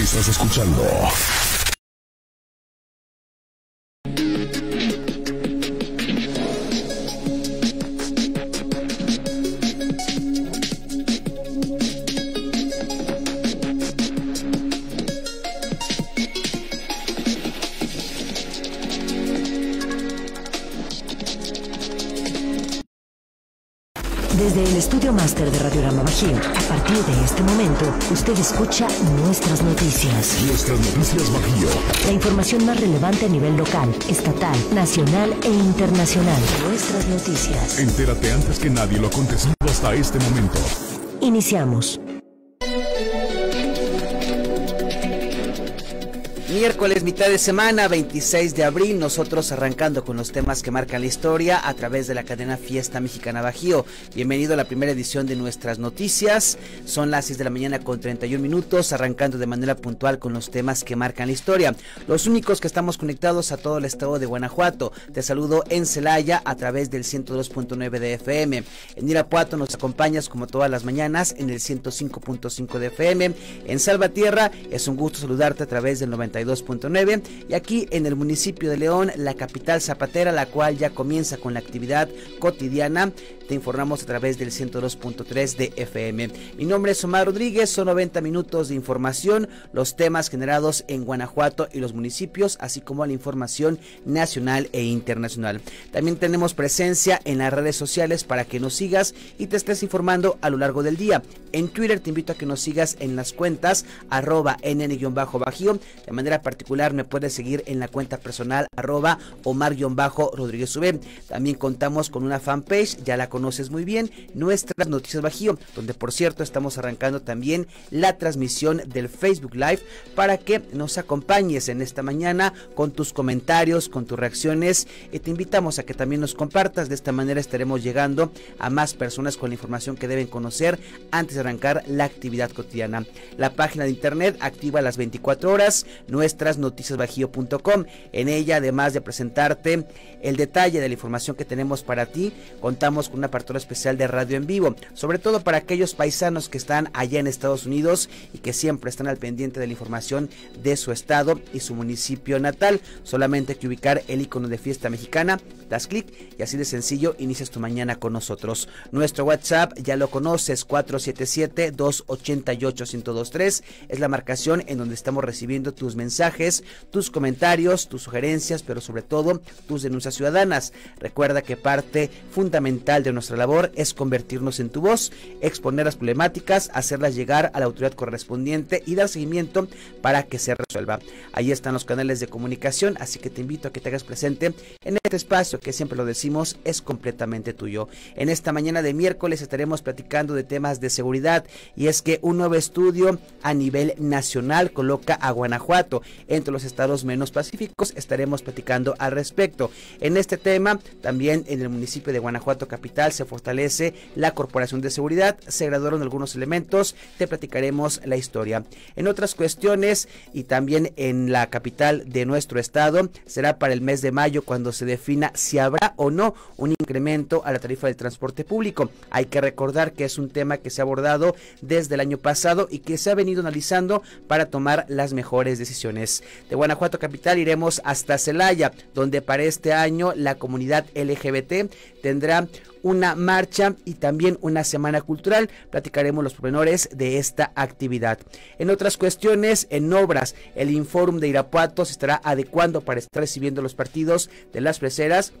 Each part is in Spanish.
Estás escuchando. Desde el estudio máster de Radiorama Bajío, momento, usted escucha nuestras noticias. Nuestras noticias Bajío. La información más relevante a nivel local, estatal, nacional e internacional. Nuestras noticias. Entérate antes que nadie lo acontecido hasta este momento. Iniciamos. Miércoles, mitad de semana, 26 de abril, nosotros arrancando con los temas que marcan la historia a través de la cadena Fiesta Mexicana Bajío. Bienvenido a la primera edición de nuestras noticias. Son las 6 de la mañana con 31 minutos, arrancando de manera puntual con los temas que marcan la historia. Los únicos que estamos conectados a todo el estado de Guanajuato. Te saludo en Celaya a través del 102.9 de FM. En Irapuato nos acompañas como todas las mañanas en el 105.5 de FM. En Salvatierra es un gusto saludarte a través del 92 2.9 y aquí en el municipio de León, la capital zapatera, la cual ya comienza con la actividad cotidiana. Te informamos a través del 102.3 de FM. Mi nombre es Omar Rodríguez, son 90 minutos de información, los temas generados en Guanajuato y los municipios, así como la información nacional e internacional. También tenemos presencia en las redes sociales para que nos sigas y te estés informando a lo largo del día. En Twitter te invito a que nos sigas en las cuentas arroba nn-bajío. De manera particular me puedes seguir en la cuenta personal arroba omar-rodríguez También contamos con una fanpage, ya la conoces muy bien, Nuestras Noticias Bajío, donde por cierto estamos arrancando también la transmisión del Facebook Live para que nos acompañes en esta mañana con tus comentarios, con tus reacciones y te invitamos a que también nos compartas. De esta manera estaremos llegando a más personas con la información que deben conocer antes de arrancar la actividad cotidiana. La página de internet activa las 24 horas, nuestras noticiasbajío.com. En ella, además de presentarte el detalle de la información que tenemos para ti, contamos con una apartado especial de radio en vivo, sobre todo para aquellos paisanos que están allá en Estados Unidos y que siempre están al pendiente de la información de su estado y su municipio natal. Solamente hay que ubicar el icono de fiesta mexicana, das clic y así de sencillo inicias tu mañana con nosotros. Nuestro WhatsApp ya lo conoces, 477-288-1023. Es la marcación en donde estamos recibiendo tus mensajes, tus comentarios, tus sugerencias, pero sobre todo tus denuncias ciudadanas. Recuerda que parte fundamental de nuestra labor es convertirnos en tu voz, exponer las problemáticas, hacerlas llegar a la autoridad correspondiente y dar seguimiento para que se resuelva. Ahí están los canales de comunicación, así que te invito a que te hagas presente en este espacio que siempre lo decimos es completamente tuyo. En esta mañana de miércoles estaremos platicando de temas de seguridad y es que un nuevo estudio a nivel nacional coloca a Guanajuato entre los estados menos pacíficos. Estaremos platicando al respecto. En este tema, también en el municipio de Guanajuato capital se fortalece la Corporación de Seguridad, se graduaron algunos elementos, te platicaremos la historia. En otras cuestiones y también en la capital de nuestro estado, será para el mes de mayo cuando se defina si habrá o no un incremento a la tarifa del transporte público. Hay que recordar que es un tema que se ha abordado desde el año pasado y que se ha venido analizando para tomar las mejores decisiones. De Guanajuato capital iremos hasta Celaya, donde para este año la comunidad LGBT tendrá una marcha y también una semana cultural. Platicaremos los pormenores de esta actividad. En otras cuestiones, en obras, el Inforum de Irapuato se estará adecuando para estar recibiendo los partidos de las freseras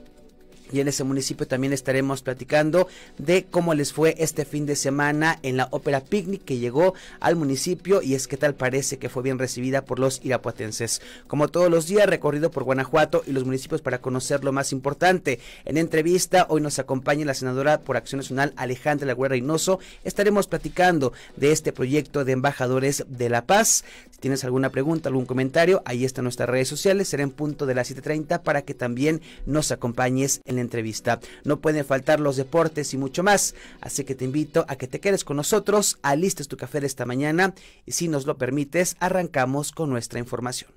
y en ese municipio también estaremos platicando de cómo les fue este fin de semana en la Ópera Picnic que llegó al municipio y es que tal parece que fue bien recibida por los irapuatenses. Como todos los días, recorrido por Guanajuato y los municipios para conocer lo más importante. En entrevista, hoy nos acompaña la senadora por Acción Nacional Alejandra Lagüera Reynoso. Estaremos platicando de este proyecto de embajadores de la paz. Tienes alguna pregunta, algún comentario, ahí están nuestras redes sociales. Será en punto de las 7.30 para que también nos acompañes en entrevista. No pueden faltar los deportes y mucho más, así que te invito a que te quedes con nosotros, alistes tu café de esta mañana y si nos lo permites, arrancamos con nuestra información.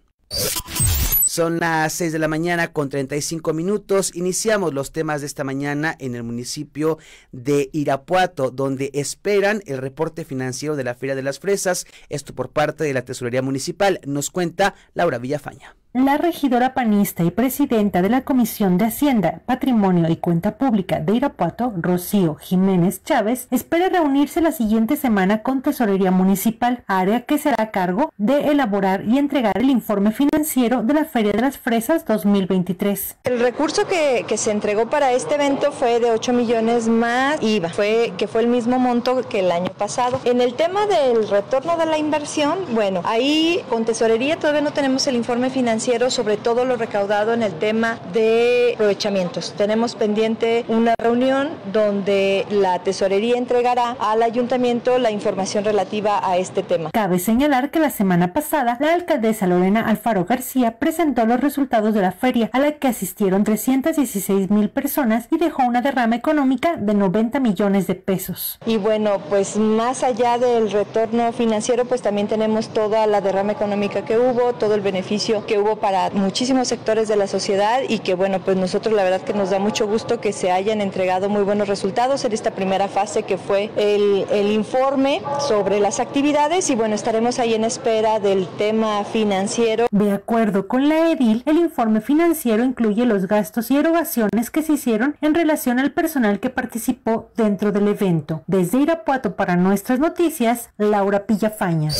Son las 6 de la mañana con 35 minutos. Iniciamos los temas de esta mañana en el municipio de Irapuato, donde esperan el reporte financiero de la Feria de las Fresas. Esto por parte de la Tesorería Municipal. Nos cuenta Laura Villafaña. La regidora panista y presidenta de la Comisión de Hacienda, Patrimonio y Cuenta Pública de Irapuato, Rocío Jiménez Chávez, espera reunirse la siguiente semana con Tesorería Municipal, área que será a cargo de elaborar y entregar el informe financiero de la Feria de las Fresas 2023. El recurso que, se entregó para este evento fue de 8 millones más IVA, fue, que fue el mismo monto que el año pasado. En el tema del retorno de la inversión, bueno, ahí con Tesorería todavía no tenemos el informe financiero sobre todo lo recaudado en el tema de aprovechamientos. Tenemos pendiente una reunión donde la tesorería entregará al ayuntamiento la información relativa a este tema. Cabe señalar que la semana pasada la alcaldesa Lorena Alfaro García presentó los resultados de la feria a la que asistieron 316 mil personas y dejó una derrama económica de 90 millones de pesos. Y bueno, pues más allá del retorno financiero, pues también tenemos toda la derrama económica que hubo, todo el beneficio que hubo para muchísimos sectores de la sociedad y que bueno, pues nosotros la verdad que nos da mucho gusto que se hayan entregado muy buenos resultados en esta primera fase que fue el, el informe sobre las actividades y bueno, estaremos ahí en espera del tema financiero. De acuerdo con la EDIL, el informe financiero incluye los gastos y erogaciones que se hicieron en relación al personal que participó dentro del evento. Desde Irapuato para nuestras noticias, Laura Pillafaña.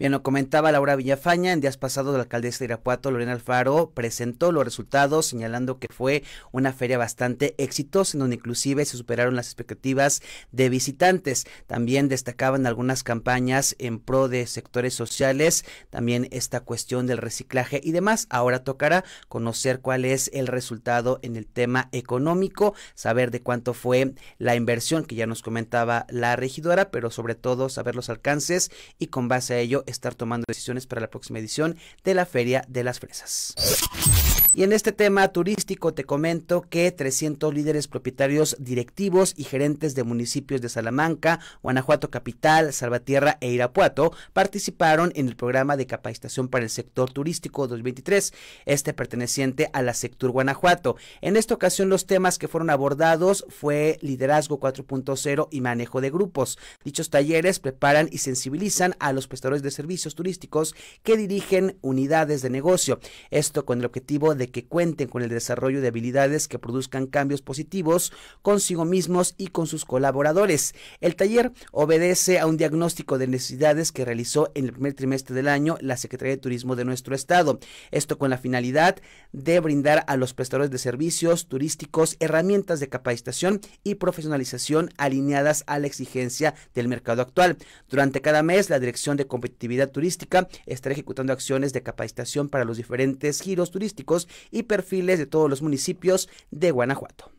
Bien, lo comentaba Laura Villafaña, en días pasados la alcaldesa de Irapuato, Lorena Alfaro, presentó los resultados señalando que fue una feria bastante exitosa, en donde inclusive se superaron las expectativas de visitantes. También destacaban algunas campañas en pro de sectores sociales, también esta cuestión del reciclaje y demás. Ahora tocará conocer cuál es el resultado en el tema económico, saber de cuánto fue la inversión que ya nos comentaba la regidora, pero sobre todo saber los alcances y con base a ello estar tomando decisiones para la próxima edición de la Feria de las Fresas. Y en este tema turístico te comento que 300 líderes propietarios directivos y gerentes de municipios de Salamanca, Guanajuato Capital, Salvatierra e Irapuato participaron en el programa de capacitación para el sector turístico 2023, este perteneciente a la Sector Guanajuato. En esta ocasión los temas que fueron abordados fue liderazgo 4.0 y manejo de grupos. Dichos talleres preparan y sensibilizan a los prestadores de servicios turísticos que dirigen unidades de negocio. Esto con el objetivo de que cuenten con el desarrollo de habilidades que produzcan cambios positivos consigo mismos y con sus colaboradores. El taller obedece a un diagnóstico de necesidades que realizó en el primer trimestre del año la Secretaría de Turismo de nuestro estado. Esto con la finalidad de brindar a los prestadores de servicios turísticos herramientas de capacitación y profesionalización alineadas a la exigencia del mercado actual. Durante cada mes, la Dirección de Competitividad Turística estará ejecutando acciones de capacitación para los diferentes giros turísticos y perfiles de todos los municipios de Guanajuato.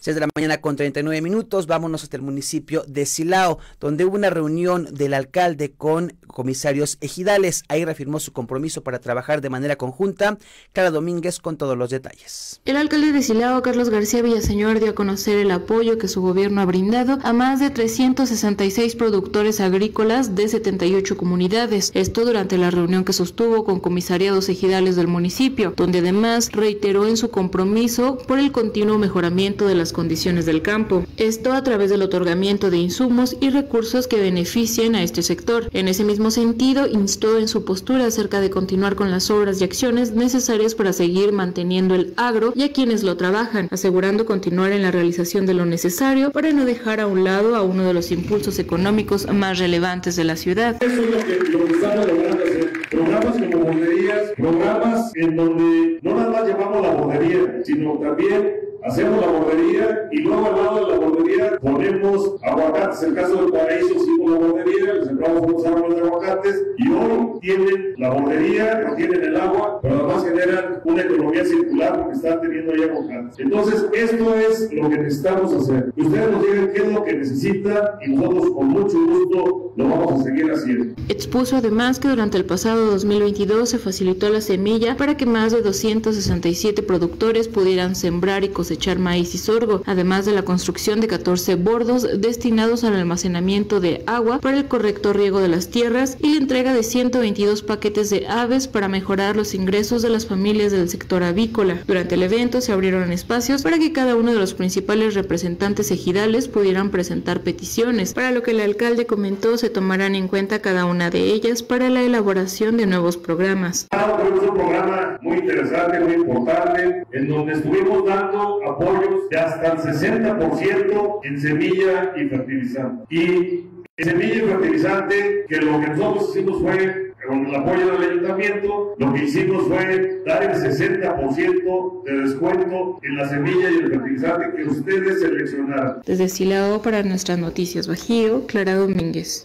6 de la mañana con 39 minutos, vámonos hasta el municipio de Silao, donde hubo una reunión del alcalde con comisarios ejidales. Ahí reafirmó su compromiso para trabajar de manera conjunta. Cada Domínguez con todos los detalles. El alcalde de Silao, Carlos García Villaseñor, dio a conocer el apoyo que su gobierno ha brindado a más de 366 productores agrícolas de 78 comunidades. Esto durante la reunión que sostuvo con comisariados ejidales del municipio, donde además reiteró en su compromiso por el continuo mejoramiento de las condiciones del campo. Esto a través del otorgamiento de insumos y recursos que beneficien a este sector. En ese mismo sentido, instó en su postura acerca de continuar con las obras y acciones necesarias para seguir manteniendo el agro y a quienes lo trabajan, asegurando continuar en la realización de lo necesario para no dejar a un lado a uno de los impulsos económicos más relevantes de la ciudad. Eso es lo que, lo que estamos logrando hacer. Programas como borderías, programas en donde no nada más llevamos la bordería, sino también hacemos la bordería y luego al lado de la bordería ponemos aguacates. En el caso del paraíso hicimos la bordería, les sembramos unos árboles de aguacates y hoy tienen la bordería, tienen el agua, pero además generan una economía circular porque están teniendo ya aguacates. Entonces, esto es lo que necesitamos hacer. Ustedes nos digan qué es lo que necesitan y nosotros con mucho gusto lo vamos a seguir haciendo. Expuso además que durante el pasado 2022 se facilitó la semilla para que más de 267 productores pudieran sembrar y cosechar maíz y sorgo, además de la construcción de 14 bordos destinados al almacenamiento de agua para el correcto riego de las tierras y la entrega de 122 paquetes de aves para mejorar los ingresos de las familias del sector avícola. Durante el evento se abrieron espacios para que cada uno de los principales representantes ejidales pudieran presentar peticiones, para lo que el alcalde comentó se tomarán en cuenta cada una de ellas para la elaboración de nuevos programas. Es un programa muy interesante, muy importante, en donde estuvimos dando apoyos de hasta el 60% en semilla y fertilizante. Y en semilla y fertilizante, que lo que nosotros hicimos fue con el apoyo del ayuntamiento, lo que hicimos fue dar el 60% de descuento en la semilla y el fertilizante que ustedes seleccionaron. Desde Silao para nuestras noticias Bajío, Clara Domínguez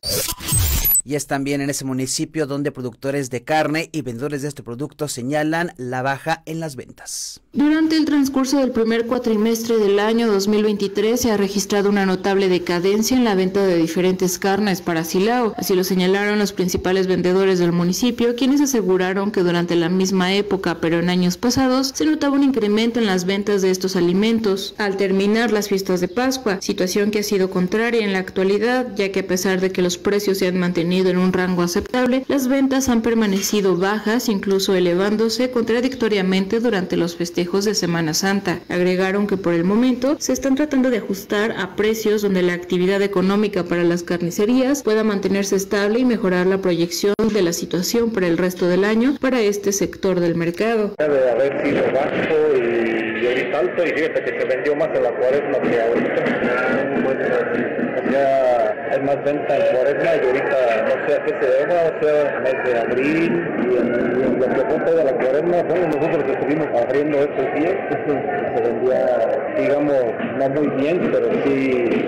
y es también en ese municipio donde productores de carne y vendedores de este producto señalan la baja en las ventas. Durante el transcurso del primer cuatrimestre del año 2023 se ha registrado una notable decadencia en la venta de diferentes carnes para Silao, así lo señalaron los principales vendedores del municipio, quienes aseguraron que durante la misma época, pero en años pasados, se notaba un incremento en las ventas de estos alimentos al terminar las fiestas de Pascua, situación que ha sido contraria en la actualidad, ya que a pesar de que los precios se han mantenido en un rango aceptable, las ventas han permanecido bajas, incluso elevándose contradictoriamente durante los festejos de Semana Santa. Agregaron que por el momento se están tratando de ajustar a precios donde la actividad económica para las carnicerías pueda mantenerse estable y mejorar la proyección de la situación para el resto del año para este sector del mercado. Debe haber sido bajo y, ahorita alto y fíjate que se vendió más en la cuaresma que ahorita. Ya hay más venta en cuaresma y ahorita no sé a qué se deba, o sea, mes de abril y en, lo que de la cuaresma, bueno, nosotros estuvimos abriendo estos días, se vendía, digamos, no muy bien, pero sí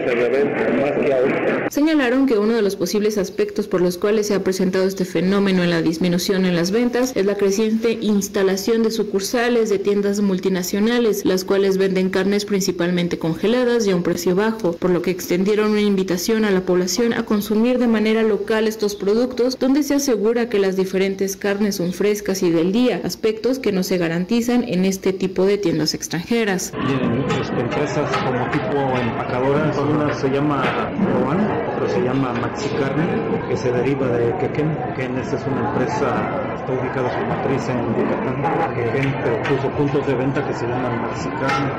se ve más que ahorita. Señalaron que uno de los posibles aspectos por los cuales se ha presentado este fenómeno en la disminución en las ventas es la creciente instalación de sucursales de tiendas multinacionales, las cuales venden carnes principalmente congeladas y a un precio bajo, por lo que extendieron una invitación a la población a consumir de manera local estos productos, donde se asegura que las diferentes carnes son frescas y del día, aspectos que no se garantizan en este tipo de tiendas extranjeras. Tienen muchas empresas como tipo empacadoras, una se llama Roan, otra se llama Maxi Carne, que se deriva de Quequén. Quequén es una empresa, está ubicada su matriz en Yucatán, Quequén, pero puso puntos de venta que se llaman Maxi Carne.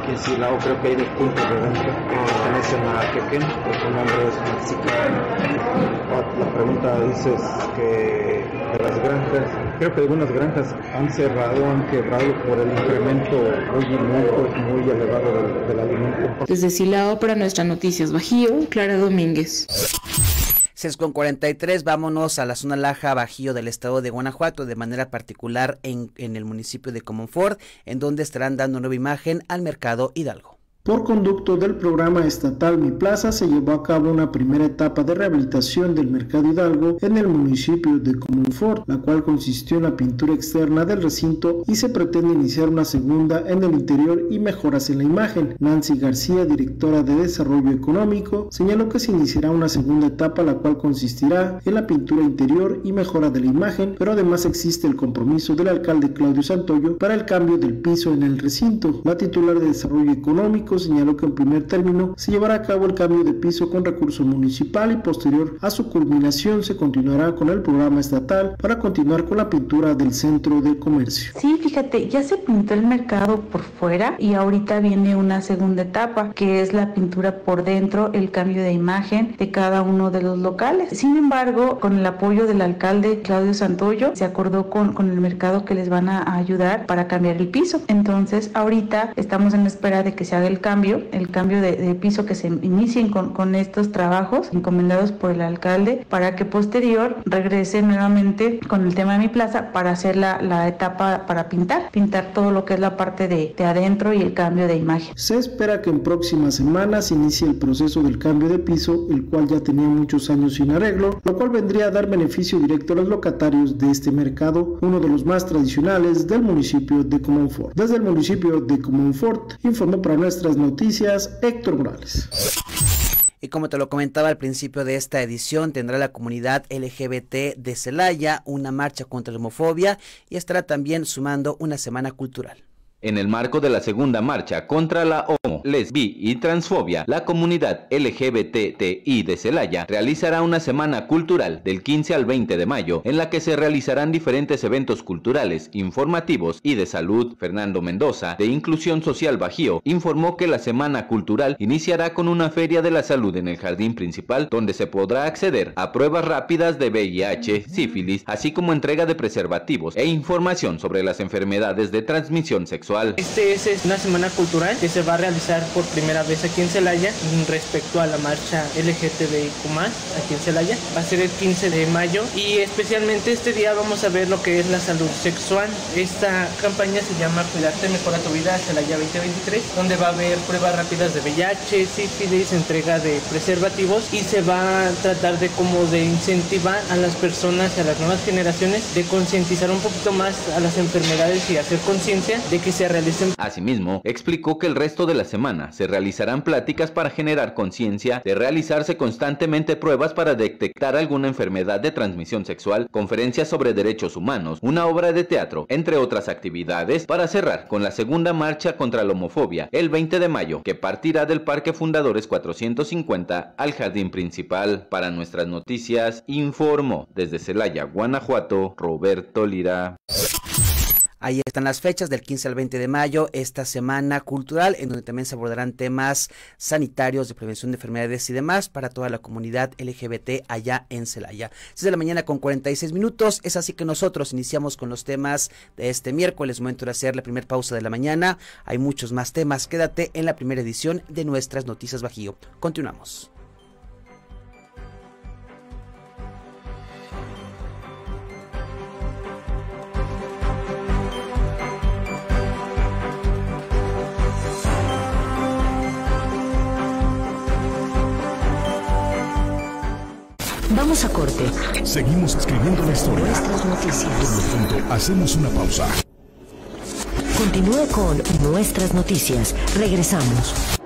Aquí en Silao creo que hay dos puntos de venta que pertenecen a Quequén, que su nombre es Maxi Carne la pregunta dices que de las granjas, creo que algunas granjas han cerrado, han quebrado por el incremento muy, muy elevado del, del alimento. Desde Silao para nuestras noticias Bajío, Clara Domínguez. 6 con 43, vámonos a la zona Laja Bajío del estado de Guanajuato, de manera particular en, en el municipio de Comonfort, en donde estarán dando nueva imagen al mercado Hidalgo. Por conducto del programa estatal Mi Plaza se llevó a cabo una primera etapa de rehabilitación del Mercado Hidalgo en el municipio de Comunfort, la cual consistió en la pintura externa del recinto y se pretende iniciar una segunda en el interior y mejoras en la imagen. Nancy García, directora de Desarrollo Económico, señaló que se iniciará una segunda etapa la cual consistirá en la pintura interior y mejora de la imagen, pero además existe el compromiso del alcalde Claudio Santoyo para el cambio del piso en el recinto. La titular de Desarrollo Económico señaló que en primer término se llevará a cabo el cambio de piso con recurso municipal y posterior a su culminación se continuará con el programa estatal para continuar con la pintura del centro de comercio. Sí, fíjate, ya se pintó el mercado por fuera y ahorita viene una segunda etapa que es la pintura por dentro, el cambio de imagen de cada uno de los locales. Sin embargo, con el apoyo del alcalde Claudio Santoyo, se acordó con, con el mercado que les van a ayudar para cambiar el piso. Entonces, ahorita estamos en espera de que se haga el cambio, el cambio de, piso que se inicien con, con estos trabajos encomendados por el alcalde para que posterior regrese nuevamente con el tema de mi plaza para hacer la, la etapa para pintar, pintar todo lo que es la parte de, de adentro y el cambio de imagen. Se espera que en próximas semanas inicie el proceso del cambio de piso, el cual ya tenía muchos años sin arreglo, lo cual vendría a dar beneficio directo a los locatarios de este mercado, uno de los más tradicionales del municipio de Comonfort. Desde el municipio de Comonfort, informó para noticias Héctor Morales. Y como te lo comentaba al principio de esta edición, tendrá la comunidad LGBT de Celaya una marcha contra la homofobia y estará también sumando una semana cultural. En el marco de la segunda marcha contra la lesbi y transfobia, la comunidad LGBTI de Celaya realizará una semana cultural del 15 al 20 de mayo en la que se realizarán diferentes eventos culturales, informativos y de salud. Fernando Mendoza, de Inclusión Social Bajío, informó que la semana cultural iniciará con una feria de la salud en el jardín principal donde se podrá acceder a pruebas rápidas de VIH, sífilis, así como entrega de preservativos e información sobre las enfermedades de transmisión sexual. Este es una semana cultural que se va a realizar por primera vez aquí en Celaya respecto a la marcha LGTBIQ+, aquí en Celaya. Va a ser el 15 de mayo y especialmente este día vamos a ver lo que es la salud sexual. Esta campaña se llama Cuidarte Mejora tu Vida Celaya 2023, donde va a haber pruebas rápidas de VIH, sífilis, entrega de preservativos y se va a tratar de como de incentivar a las personas, a las nuevas generaciones, de concientizar un poquito más a las enfermedades y hacer conciencia de que se realicen. Asimismo, explicó que el resto de la semana se realizarán pláticas para generar conciencia de realizarse constantemente pruebas para detectar alguna enfermedad de transmisión sexual, conferencias sobre derechos humanos, una obra de teatro, entre otras actividades, para cerrar con la segunda marcha contra la homofobia el 20 de mayo, que partirá del Parque Fundadores 450 al Jardín Principal. Para nuestras noticias, informó desde Celaya, Guanajuato, Roberto Lira. Ahí están las fechas del 15 al 20 de mayo, esta semana cultural, en donde también se abordarán temas sanitarios de prevención de enfermedades y demás para toda la comunidad LGBT allá en Celaya. 6 de la mañana con 46 minutos, es así que nosotros iniciamos con los temas de este miércoles, momento de hacer la primera pausa de la mañana. Hay muchos más temas, quédate en la primera edición de nuestras noticias Bajío. Continuamos. Vamos a corte. Seguimos escribiendo la historia. Nuestras noticias. Por lo tanto, hacemos una pausa. Continúa con Nuestras noticias. Regresamos.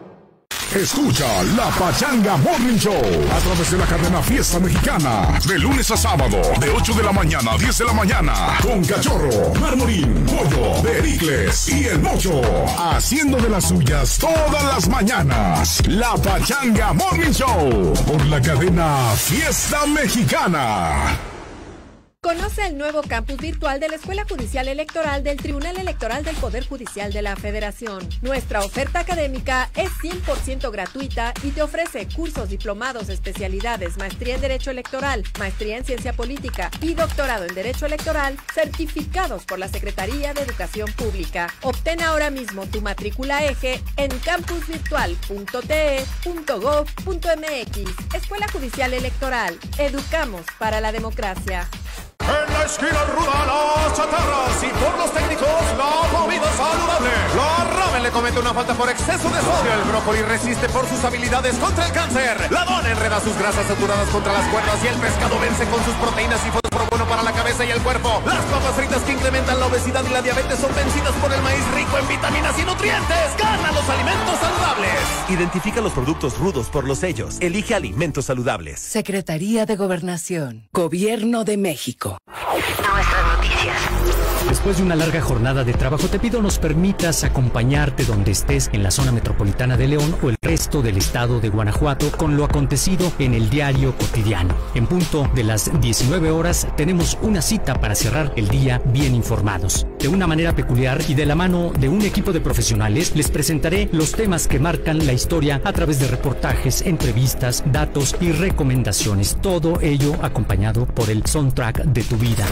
Escucha la Pachanga Morning Show a través de la cadena Fiesta Mexicana. De lunes a sábado, de 8 de la mañana a 10 de la mañana. Con Cachorro, Marmorín, Pollo, Pericles y El Mocho. Haciendo de las suyas todas las mañanas. La Pachanga Morning Show. Por la cadena Fiesta Mexicana. Conoce el nuevo campus virtual de la Escuela Judicial Electoral del Tribunal Electoral del Poder Judicial de la Federación. Nuestra oferta académica es 100% gratuita y te ofrece cursos diplomados, especialidades, maestría en Derecho Electoral, maestría en Ciencia Política y doctorado en Derecho Electoral certificados por la Secretaría de Educación Pública. Obtén ahora mismo tu matrícula eje en campusvirtual.te.gov.mx. Escuela Judicial Electoral. Educamos para la democracia. En la esquina ruda las chatarras y por los técnicos la comida saludable. La ramen le comete una falta por exceso de sodio. El brócoli resiste por sus habilidades contra el cáncer. La dona enreda sus grasas saturadas contra las cuerdas y el pescado vence con sus proteínas y fósforo bueno para la cabeza y el cuerpo. Las papas fritas que incrementan la obesidad y la diabetes son vencidas por el maíz rico en vitaminas y nutrientes. Gana los alimentos saludables. Identifica los productos rudos por los sellos. Elige alimentos saludables. Secretaría de Gobernación. Gobierno de México. Nuestras noticias. Después de una larga jornada de trabajo, te pido nos permitas acompañarte donde estés en la zona metropolitana de León o el resto del estado de Guanajuato con lo acontecido en el diario cotidiano. En punto de las 19 horas tenemos una cita para cerrar el día bien informados. De una manera peculiar y de la mano de un equipo de profesionales, les presentaré los temas que marcan la historia a través de reportajes, entrevistas, datos y recomendaciones. Todo ello acompañado por el soundtrack de tu vida.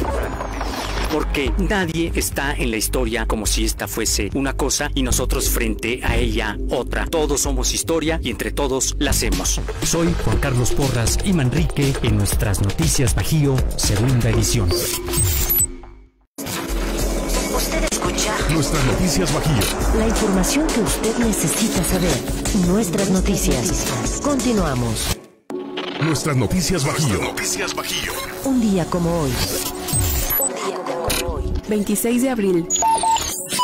Porque nadie está en la historia como si esta fuese una cosa y nosotros frente a ella otra. Todos somos historia y entre todos la hacemos. Soy Juan Carlos Porras y Manrique en nuestras noticias Bajío, segunda edición. Usted escucha Nuestras noticias Bajío. la información que usted necesita saber. Nuestras noticias. Continuamos. Nuestras noticias Bajío. Noticias Bajío. Un día como hoy. 26 de abril.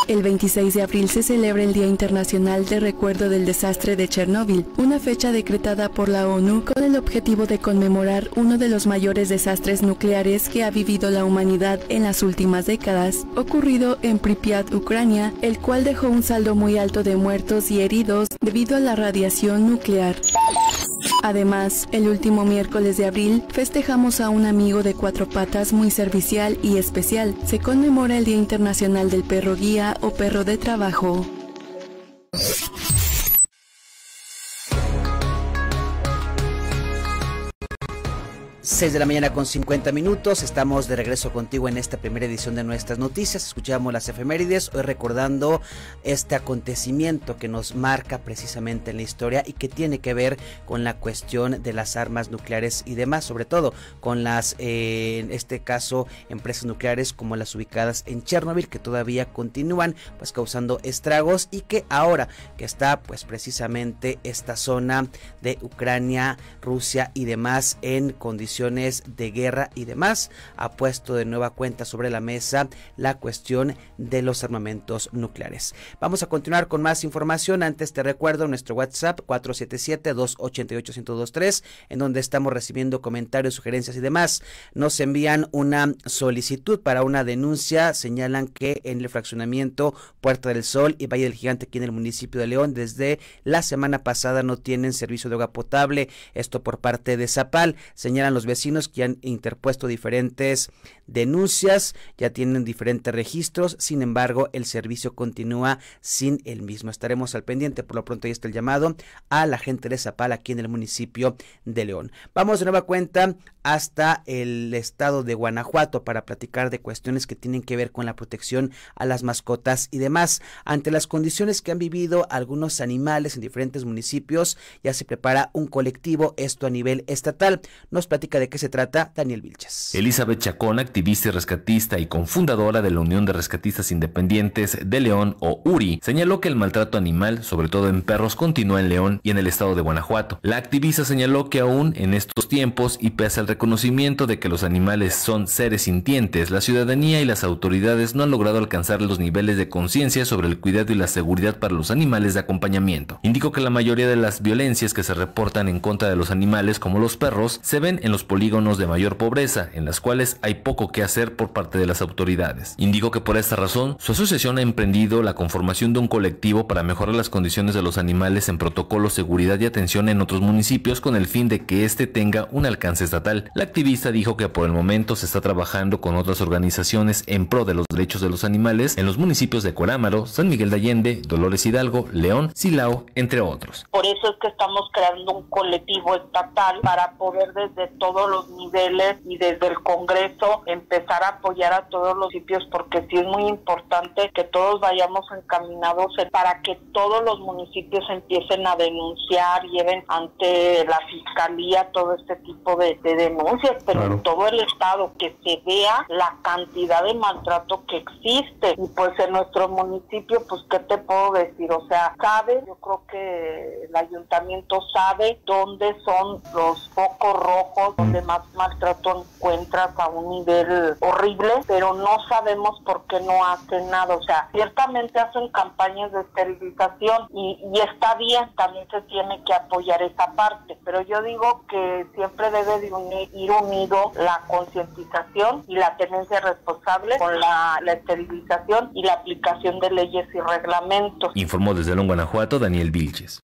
El 26 de abril se celebra el Día Internacional de Recuerdo del Desastre de Chernóbil, una fecha decretada por la ONU con el objetivo de conmemorar uno de los mayores desastres nucleares que ha vivido la humanidad en las últimas décadas, ocurrido en Pripyat, Ucrania, el cual dejó un saldo muy alto de muertos y heridos debido a la radiación nuclear. Además, el último miércoles de abril festejamos a un amigo de cuatro patas muy servicial y especial. Se conmemora el Día Internacional del Perro Guía o Perro de Trabajo. 6 de la mañana con 50 minutos. Estamos de regreso contigo en esta primera edición de nuestras noticias. Escuchamos las efemérides, hoy recordando este acontecimiento que nos marca precisamente en la historia y que tiene que ver con la cuestión de las armas nucleares y demás, sobre todo con las, eh, en este caso, empresas nucleares como las ubicadas en Chernobyl, que todavía continúan pues causando estragos y que ahora que está pues precisamente esta zona de Ucrania, Rusia y demás en condiciones de guerra y demás, ha puesto de nueva cuenta sobre la mesa la cuestión de los armamentos nucleares. Vamos a continuar con más información. Antes te recuerdo nuestro WhatsApp 477-288-1023, en donde estamos recibiendo comentarios, sugerencias y demás. Nos envían una solicitud para una denuncia. Señalan que en el fraccionamiento Puerta del Sol y Valle del Gigante, aquí en el municipio de León, desde la semana pasada no tienen servicio de agua potable. Esto por parte de Zapal. Señalan los vecinos que han interpuesto diferentes denuncias, ya tienen diferentes registros, sin embargo el servicio continúa sin el mismo. Estaremos al pendiente, por lo pronto ahí está el llamado a la gente de Zapal aquí en el municipio de León. Vamos de nueva cuenta hasta el estado de Guanajuato para platicar de cuestiones que tienen que ver con la protección a las mascotas y demás. Ante las condiciones que han vivido algunos animales en diferentes municipios, ya se prepara un colectivo, esto a nivel estatal. Nos platica de qué se trata Daniel Vilches. Elizabeth Chacón, y rescatista y cofundadora de la Unión de Rescatistas Independientes de León o URI, señaló que el maltrato animal, sobre todo en perros, continúa en León y en el estado de Guanajuato. La activista señaló que aún en estos tiempos y pese al reconocimiento de que los animales son seres sintientes, la ciudadanía y las autoridades no han logrado alcanzar los niveles de conciencia sobre el cuidado y la seguridad para los animales de acompañamiento. Indicó que la mayoría de las violencias que se reportan en contra de los animales, como los perros, se ven en los polígonos de mayor pobreza, en las cuales hay poco que hacer por parte de las autoridades. Indicó que por esta razón, su asociación ha emprendido la conformación de un colectivo para mejorar las condiciones de los animales en protocolo, seguridad y atención en otros municipios con el fin de que éste tenga un alcance estatal. La activista dijo que por el momento se está trabajando con otras organizaciones en pro de los derechos de los animales en los municipios de Cuerámaro, San Miguel de Allende, Dolores Hidalgo, León, Silao, entre otros. Por eso es que estamos creando un colectivo estatal para poder desde todos los niveles y desde el Congreso empezar a apoyar a todos los municipios porque sí es muy importante que todos vayamos encaminados para que todos los municipios empiecen a denunciar, lleven ante la fiscalía todo este tipo de, de denuncias, pero en todo el estado que se vea la cantidad de maltrato que existe. Y pues en nuestro municipio pues qué te puedo decir, o sea, sabe, yo creo que el ayuntamiento sabe dónde son los focos rojos, donde más maltrato encuentras a un nivel horrible, pero no sabemos por qué no hacen nada. O sea, ciertamente hacen campañas de esterilización y, y está bien, también se tiene que apoyar esa parte, pero yo digo que siempre debe de ir unido la concientización y la tenencia responsable con la, la esterilización y la aplicación de leyes y reglamentos. Informó desde León, Guanajuato, Daniel Vilches.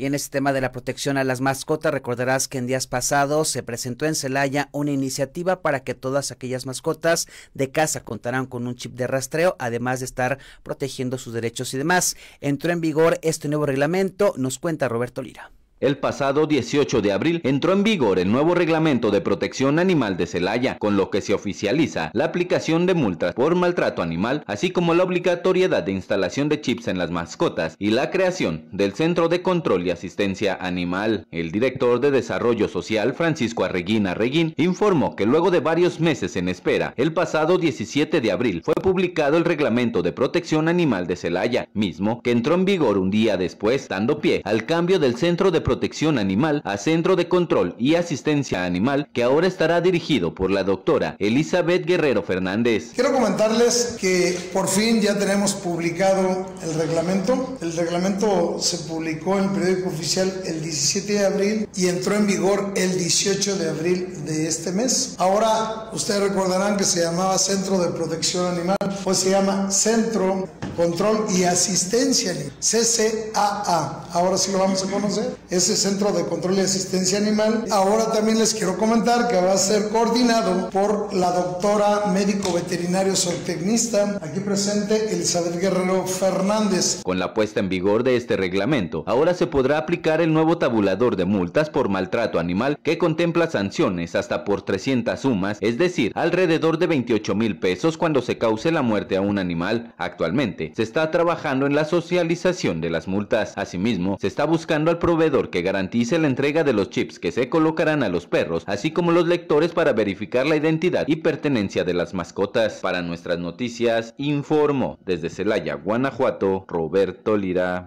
Y en este tema de la protección a las mascotas, recordarás que en días pasados se presentó en Celaya una iniciativa para que todas aquellas mascotas de casa contarán con un chip de rastreo, además de estar protegiendo sus derechos y demás. Entró en vigor este nuevo reglamento, nos cuenta Roberto Lira. El pasado 18 de abril entró en vigor el nuevo reglamento de protección animal de Celaya, con lo que se oficializa la aplicación de multas por maltrato animal, así como la obligatoriedad de instalación de chips en las mascotas y la creación del Centro de Control y Asistencia Animal. El director de Desarrollo Social, Francisco Arreguín Arreguín, informó que luego de varios meses en espera, el pasado 17 de abril fue publicado el reglamento de protección animal de Celaya, mismo que entró en vigor un día después, dando pie al cambio del Centro de Protección Animal a Centro de Control y Asistencia Animal, que ahora estará dirigido por la doctora Elizabeth Guerrero Fernández. Quiero comentarles que por fin ya tenemos publicado el reglamento. El reglamento se publicó en el periódico oficial el 17 de abril y entró en vigor el 18 de abril de este mes. Ahora ustedes recordarán que se llamaba Centro de Protección Animal, pues se llama Centro Control y Asistencia Animal, CCAA. Ahora sí lo vamos a conocer ese Centro de Control y Asistencia Animal. Ahora también les quiero comentar que va a ser coordinado por la doctora médico veterinario zootecnista, aquí presente Elizabeth Guerrero Fernández. Con la puesta en vigor de este reglamento, ahora se podrá aplicar el nuevo tabulador de multas por maltrato animal que contempla sanciones hasta por 300 sumas, es decir, alrededor de 28 mil pesos cuando se cause la muerte a un animal. Actualmente se está trabajando en la socialización de las multas. Asimismo, se está buscando al proveedor que garantice la entrega de los chips que se colocarán a los perros, así como los lectores para verificar la identidad y pertenencia de las mascotas. Para nuestras noticias, informó desde Celaya, Guanajuato, Roberto Lira.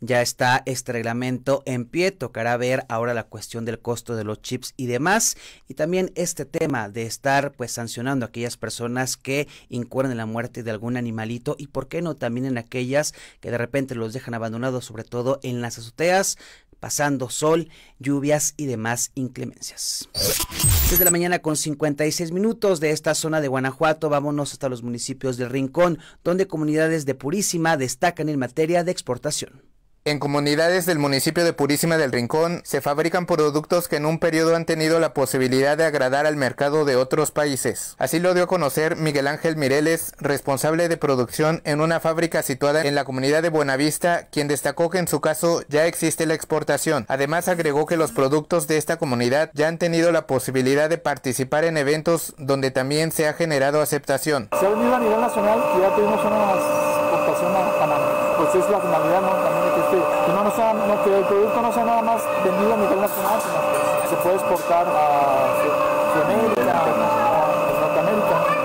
Ya está este reglamento en pie, tocará ver ahora la cuestión del costo de los chips y demás, y también este tema de estar pues sancionando a aquellas personas que incurren en la muerte de algún animalito y por qué no también en aquellas que de repente los dejan abandonados, sobre todo en las azoteas, pasando sol, lluvias y demás inclemencias. Desde la mañana con 56 minutos de esta zona de Guanajuato, vámonos hasta los municipios del Rincón, donde comunidades de Purísima destacan en materia de exportación. En comunidades del municipio de Purísima del Rincón se fabrican productos que en un periodo han tenido la posibilidad de agradar al mercado de otros países. Así lo dio a conocer Miguel Ángel Mireles, responsable de producción en una fábrica situada en la comunidad de Buenavista, quien destacó que en su caso ya existe la exportación. Además agregó que los productos de esta comunidad ya han tenido la posibilidad de participar en eventos donde también se ha generado aceptación. Se ha venido a nivel nacional y ya tuvimos una exportación a Panamá. Pues es la finalidad, ¿no? También de que, este, que, no, no sea, no, que el producto no sea nada más vendido a nivel nacional, sino que se puede exportar a Sudamérica, a Norteamérica.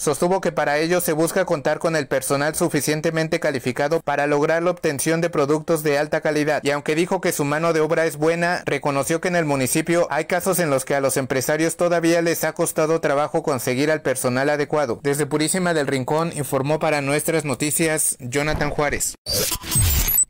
Sostuvo que para ello se busca contar con el personal suficientemente calificado para lograr la obtención de productos de alta calidad y aunque dijo que su mano de obra es buena, reconoció que en el municipio hay casos en los que a los empresarios todavía les ha costado trabajo conseguir al personal adecuado. Desde Purísima del Rincón informó para nuestras noticias Jonathan Juárez.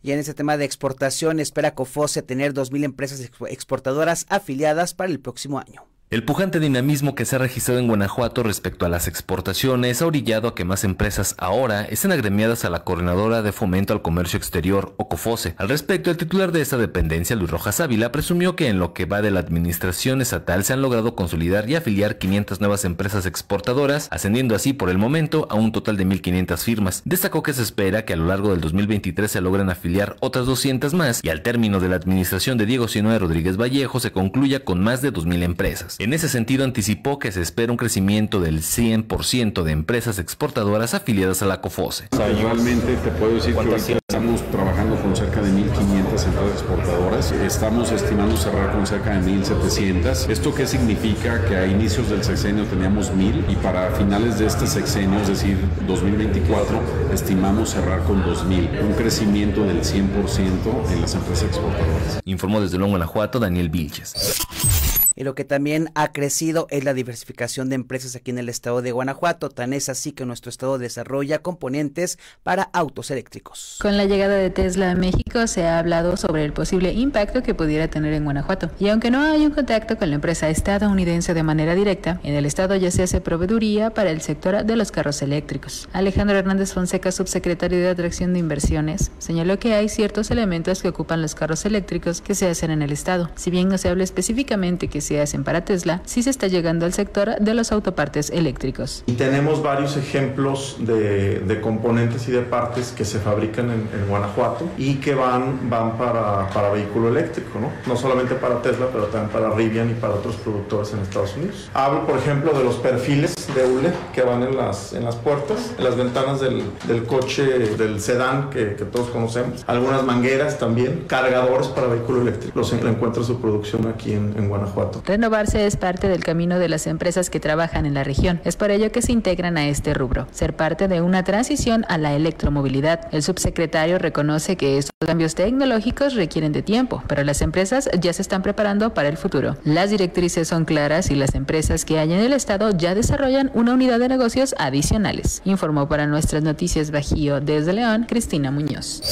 Y en ese tema de exportación espera Cofose tener 2.000 empresas exportadoras afiliadas para el próximo año. El pujante dinamismo que se ha registrado en Guanajuato respecto a las exportaciones ha orillado a que más empresas ahora estén agremiadas a la Coordinadora de Fomento al Comercio Exterior, o COFOSE. Al respecto, el titular de esta dependencia, Luis Rojas Ávila, presumió que en lo que va de la administración estatal se han logrado consolidar y afiliar 500 nuevas empresas exportadoras, ascendiendo así por el momento a un total de 1.500 firmas. Destacó que se espera que a lo largo del 2023 se logren afiliar otras 200 más y al término de la administración de Diego Sinoe Rodríguez Vallejo se concluya con más de 2.000 empresas. En ese sentido, anticipó que se espera un crecimiento del 100% de empresas exportadoras afiliadas a la COFOSE. Actualmente te puedo decir que ahorita estamos trabajando con cerca de 1.500 empresas exportadoras. Estamos estimando cerrar con cerca de 1.700. ¿Esto qué significa? Que a inicios del sexenio teníamos 1.000 y para finales de este sexenio, es decir, 2024, estimamos cerrar con 2.000. Un crecimiento del 100% en las empresas exportadoras. Informó desde Long, Guanajuato, Daniel Vilches. Y lo que también ha crecido es la diversificación de empresas aquí en el estado de Guanajuato. Tan es así que nuestro estado desarrolla componentes para autos eléctricos. Con la llegada de Tesla a México se ha hablado sobre el posible impacto que pudiera tener en Guanajuato. Y aunque no hay un contacto con la empresa estadounidense de manera directa, en el estado ya se hace proveeduría para el sector de los carros eléctricos. Alejandro Hernández Fonseca, subsecretario de Atracción de Inversiones, señaló que hay ciertos elementos que ocupan los carros eléctricos que se hacen en el estado. Si bien no se habla específicamente que en para Tesla, sí se está llegando al sector de los autopartes eléctricos. Y tenemos varios ejemplos de, de componentes y de partes que se fabrican en, en Guanajuato y que van, van para, para, vehículo eléctrico, ¿no? No solamente para Tesla, pero también para Rivian y para otros productores en Estados Unidos. Hablo, por ejemplo, de los perfiles de ULE que van en las, en las puertas, en las ventanas del, del coche, del sedán que, que, todos conocemos. Algunas mangueras también, cargadores para vehículo eléctrico. Los encuentra su producción aquí en, en Guanajuato. Renovarse es parte del camino de las empresas que trabajan en la región. Es por ello que se integran a este rubro. Ser parte de una transición a la electromovilidad. El subsecretario reconoce que estos cambios tecnológicos requieren de tiempo, pero las empresas ya se están preparando para el futuro. Las directrices son claras y las empresas que hay en el estado ya desarrollan una unidad de negocios adicionales. Informó para nuestras noticias Bajío desde León, Cristina Muñoz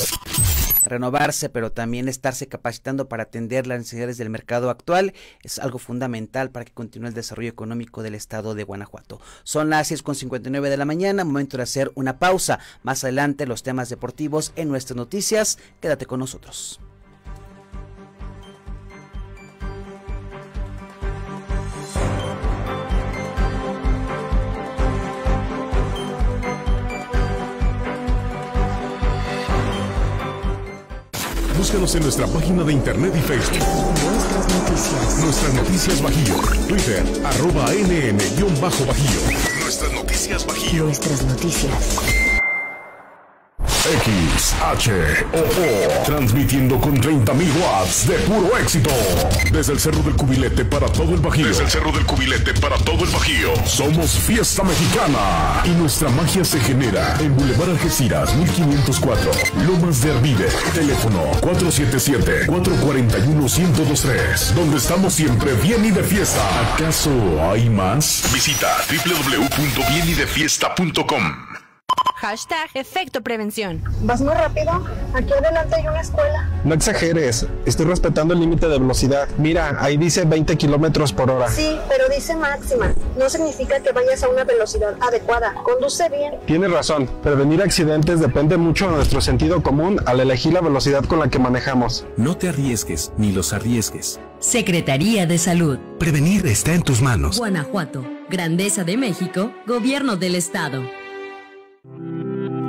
renovarse, pero también estarse capacitando para atender las necesidades del mercado actual es algo fundamental para que continúe el desarrollo económico del estado de Guanajuato. Son las 6.59 de la mañana, momento de hacer una pausa. Más adelante los temas deportivos en nuestras noticias. Quédate con nosotros. Búscanos en nuestra página de internet y Facebook. Nuestras noticias. Nuestras noticias Bajío. Twitter, arroba nn-bajío. Nuestras noticias Bajío. Nuestras noticias. XHOO. Transmitiendo con 30.000 watts de puro éxito. Desde el Cerro del Cubilete para todo el Bajío. Desde el Cerro del Cubilete para todo el Bajío. Somos Fiesta Mexicana. Y nuestra magia se genera en Boulevard Algeciras 1504. Lomas de Arvide. Teléfono 477-441-1023. Donde estamos siempre bien y de fiesta. ¿Acaso hay más? Visita www.bienidefiesta.com. Hashtag efecto prevención. ¿Vas muy rápido? Aquí adelante hay una escuela. No exageres, estoy respetando el límite de velocidad. Mira, ahí dice 20 kilómetros por hora. Sí, pero dice máxima. No significa que vayas a una velocidad adecuada. Conduce bien. Tienes razón, prevenir accidentes depende mucho de nuestro sentido común al elegir la velocidad con la que manejamos. No te arriesgues ni los arriesgues. Secretaría de Salud. Prevenir está en tus manos. Guanajuato, Grandeza de México, Gobierno del Estado.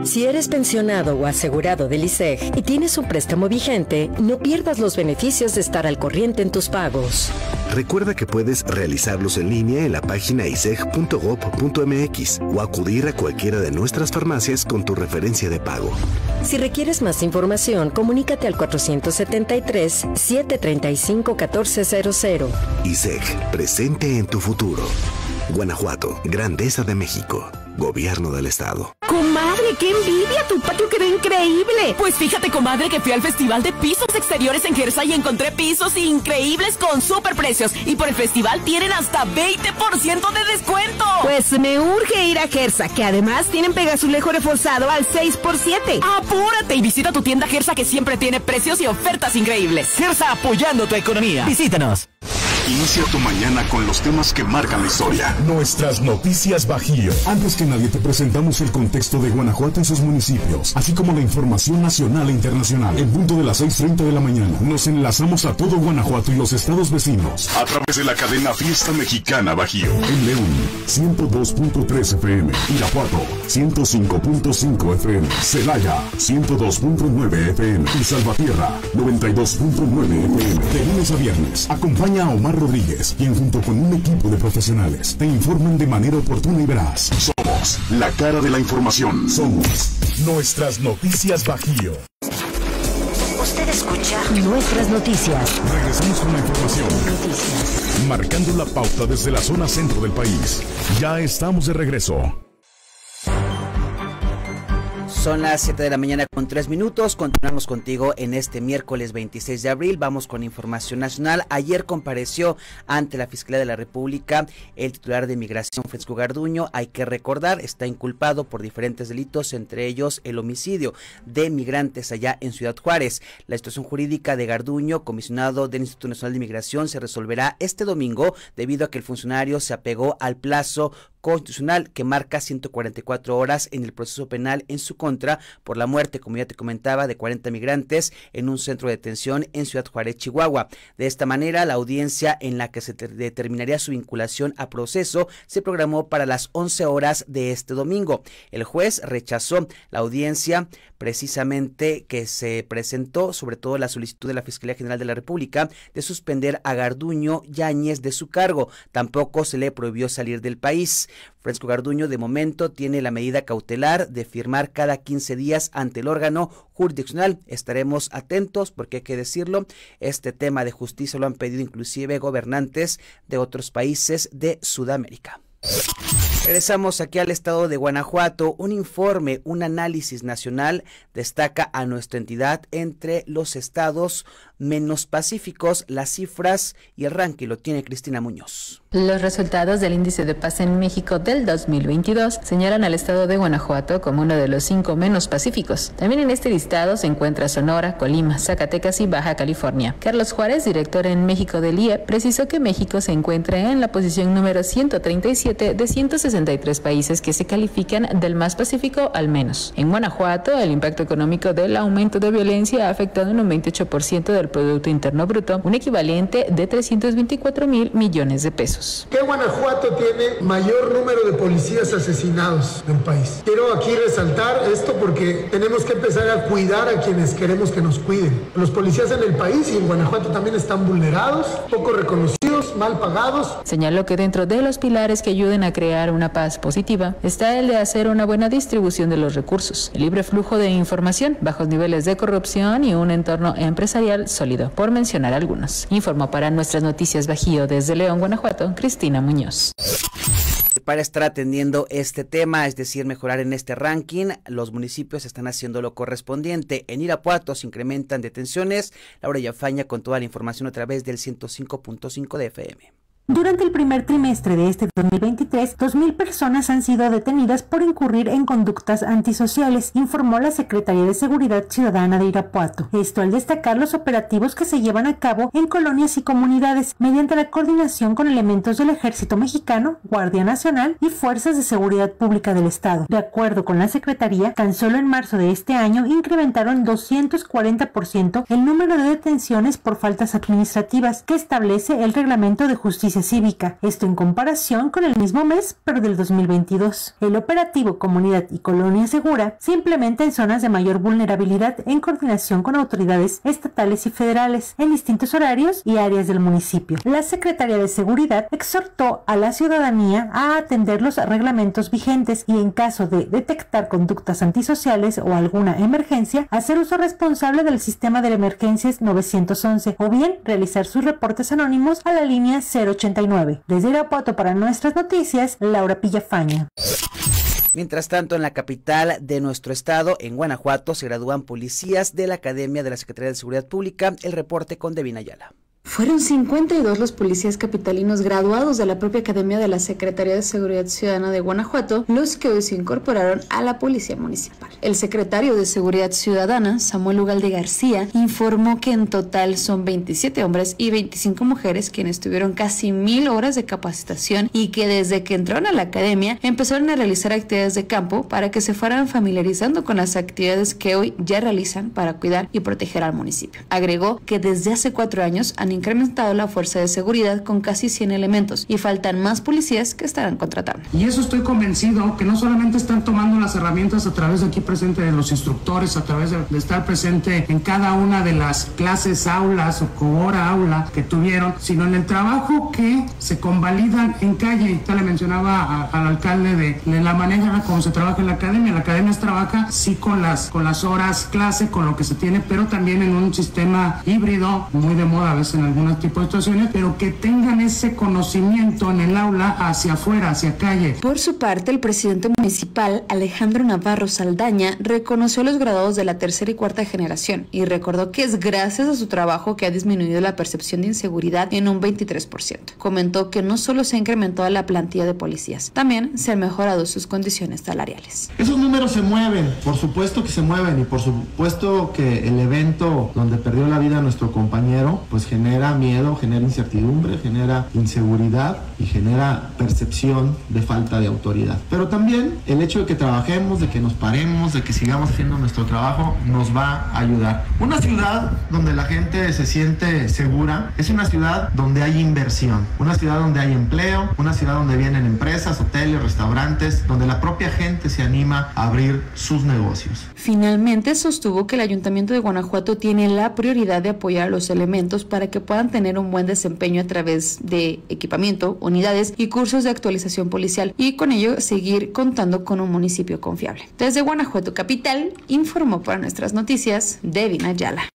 Si eres pensionado o asegurado del ISEG y tienes un préstamo vigente, no pierdas los beneficios de estar al corriente en tus pagos. Recuerda que puedes realizarlos en línea en la página iseg.gov.mx o acudir a cualquiera de nuestras farmacias con tu referencia de pago. Si requieres más información, comunícate al 473-735-1400. ISEG, presente en tu futuro. Guanajuato, Grandeza de México. Gobierno del Estado. ¡Comadre, qué envidia! Tu patio quedó increíble. Pues fíjate, comadre, que fui al Festival de Pisos Exteriores en Gersa y encontré pisos increíbles con super precios. Y por el festival tienen hasta 20% de descuento. Pues me urge ir a Gersa, que además tienen pegazulejo reforzado al 6x7. Apúrate y visita tu tienda Gersa que siempre tiene precios y ofertas increíbles. Gersa apoyando tu economía. Visítanos. Inicia tu mañana con los temas que marcan la historia. Nuestras noticias Bajío. Antes que nadie te presentamos el contexto de Guanajuato y sus municipios, así como la información nacional e internacional. En punto de las 6.30 de la mañana, nos enlazamos a todo Guanajuato y los estados vecinos. A través de la cadena Fiesta Mexicana Bajío. En León, 102.3 FM. Irapuato, 105.5 FM. Celaya, 102.9 FM. Y Salvatierra, 92.9 FM. De lunes a viernes, acompaña a Omar Rodríguez, quien junto con un equipo de profesionales te informan de manera oportuna y veraz. Somos la cara de la información. Somos nuestras noticias Bajío. Usted escucha nuestras noticias. Regresamos con la información. Noticias. Marcando la pauta desde la zona centro del país. Ya estamos de regreso. Son las 7 de la mañana con 3 minutos. Continuamos contigo en este miércoles 26 de abril. Vamos con información nacional. Ayer compareció ante la Fiscalía de la República el titular de Migración, Francisco Garduño. Hay que recordar, está inculpado por diferentes delitos, entre ellos el homicidio de migrantes allá en Ciudad Juárez. La situación jurídica de Garduño, comisionado del Instituto Nacional de Migración, se resolverá este domingo debido a que el funcionario se apegó al plazo Constitucional que marca 144 horas en el proceso penal en su contra por la muerte, como ya te comentaba, de 40 migrantes en un centro de detención en Ciudad Juárez, Chihuahua. De esta manera, la audiencia en la que se determinaría su vinculación a proceso se programó para las 11 horas de este domingo. El juez rechazó la audiencia precisamente que se presentó, sobre todo la solicitud de la Fiscalía General de la República de suspender a Garduño Yáñez de su cargo. Tampoco se le prohibió salir del país. Francisco Garduño de momento tiene la medida cautelar de firmar cada 15 días ante el órgano jurisdiccional. Estaremos atentos porque hay que decirlo, este tema de justicia lo han pedido inclusive gobernantes de otros países de Sudamérica. Regresamos aquí al estado de Guanajuato. Un informe, un análisis nacional destaca a nuestra entidad entre los estados menos pacíficos, las cifras y el ranking lo tiene Cristina Muñoz. Los resultados del índice de paz en México del 2022 señalan al estado de Guanajuato como uno de los cinco menos pacíficos. También en este listado se encuentra Sonora, Colima, Zacatecas y Baja California. Carlos Juárez, director en México del IE, precisó que México se encuentra en la posición número 137 de 163 países que se califican del más pacífico al menos. En Guanajuato, el impacto económico del aumento de violencia ha afectado un 28% del Producto Interno Bruto, un equivalente de 324 mil millones de pesos. ¿Qué Guanajuato tiene mayor número de policías asesinados del país? Quiero aquí resaltar esto porque tenemos que empezar a cuidar a quienes queremos que nos cuiden. Los policías en el país y en Guanajuato también están vulnerados, poco reconocidos, mal pagados. Señaló que dentro de los pilares que ayuden a crear una paz positiva está el de hacer una buena distribución de los recursos, el libre flujo de información, bajos niveles de corrupción y un entorno empresarial sólido, por mencionar algunos. Informó para nuestras noticias Bajío desde León, Guanajuato, Cristina Muñoz para estar atendiendo este tema, es decir, mejorar en este ranking. Los municipios están haciendo lo correspondiente. En Irapuato se incrementan detenciones. Laura Yafaña con toda la información a través del 105.5 de FM. Durante el primer trimestre de este 2023, 2.000 personas han sido detenidas por incurrir en conductas antisociales, informó la Secretaría de Seguridad Ciudadana de Irapuato. Esto al destacar los operativos que se llevan a cabo en colonias y comunidades mediante la coordinación con elementos del Ejército Mexicano, Guardia Nacional y Fuerzas de Seguridad Pública del Estado. De acuerdo con la Secretaría, tan solo en marzo de este año incrementaron 240% el número de detenciones por faltas administrativas que establece el Reglamento de Justicia Cívica, esto en comparación con el mismo mes, pero del 2022. El operativo Comunidad y Colonia Segura se implementa en zonas de mayor vulnerabilidad en coordinación con autoridades estatales y federales en distintos horarios y áreas del municipio. La Secretaría de Seguridad exhortó a la ciudadanía a atender los reglamentos vigentes y en caso de detectar conductas antisociales o alguna emergencia, hacer uso responsable del sistema de emergencias 911 o bien realizar sus reportes anónimos a la línea 080 desde Irapuato para nuestras noticias, Laura Pillafaña. Mientras tanto, en la capital de nuestro estado, en Guanajuato, se gradúan policías de la Academia de la Secretaría de Seguridad Pública. El reporte con Devina Ayala. Fueron 52 los policías capitalinos graduados de la propia Academia de la Secretaría de Seguridad Ciudadana de Guanajuato los que hoy se incorporaron a la Policía Municipal. El secretario de Seguridad Ciudadana, Samuel Ugalde García, informó que en total son 27 hombres y 25 mujeres quienes tuvieron casi mil horas de capacitación y que desde que entraron a la academia empezaron a realizar actividades de campo para que se fueran familiarizando con las actividades que hoy ya realizan para cuidar y proteger al municipio. Agregó que desde hace cuatro años han incrementado la fuerza de seguridad con casi 100 elementos y faltan más policías que estarán contratando. Y eso estoy convencido que no solamente están tomando las herramientas a través de aquí presente de los instructores, a través de, estar presente en cada una de las clases, aulas o hora aula que tuvieron, sino en el trabajo que se convalidan en calle. Ya le mencionaba al alcalde de, de, la manera como se trabaja en la academia. La academia trabaja sí con las, con las horas clase, con lo que se tiene, pero también en un sistema híbrido, muy de moda a veces en algún tipo de situaciones, pero que tengan ese conocimiento en el aula hacia afuera, hacia calle. Por su parte, el presidente municipal, Alejandro Navarro Saldaña, reconoció a los graduados de la tercera y cuarta generación y recordó que es gracias a su trabajo que ha disminuido la percepción de inseguridad en un 23%. Comentó que no solo se ha incrementado la plantilla de policías, también se han mejorado sus condiciones salariales. Esos números se mueven, por supuesto que se mueven y por supuesto que el evento donde perdió la vida nuestro compañero, pues genera genera miedo, genera incertidumbre, genera inseguridad y genera percepción de falta de autoridad. Pero también el hecho de que trabajemos, de que nos paremos, de que sigamos haciendo nuestro trabajo, nos va a ayudar. Una ciudad donde la gente se siente segura es una ciudad donde hay inversión, una ciudad donde hay empleo, una ciudad donde vienen empresas, hoteles, restaurantes, donde la propia gente se anima a abrir sus negocios. Finalmente sostuvo que el Ayuntamiento de Guanajuato tiene la prioridad de apoyar a los elementos para que puedan tener un buen desempeño a través de equipamiento, unidades y cursos de actualización policial y con ello seguir contando con un municipio confiable. Desde Guanajuato Capital, informó para nuestras noticias Devin Ayala.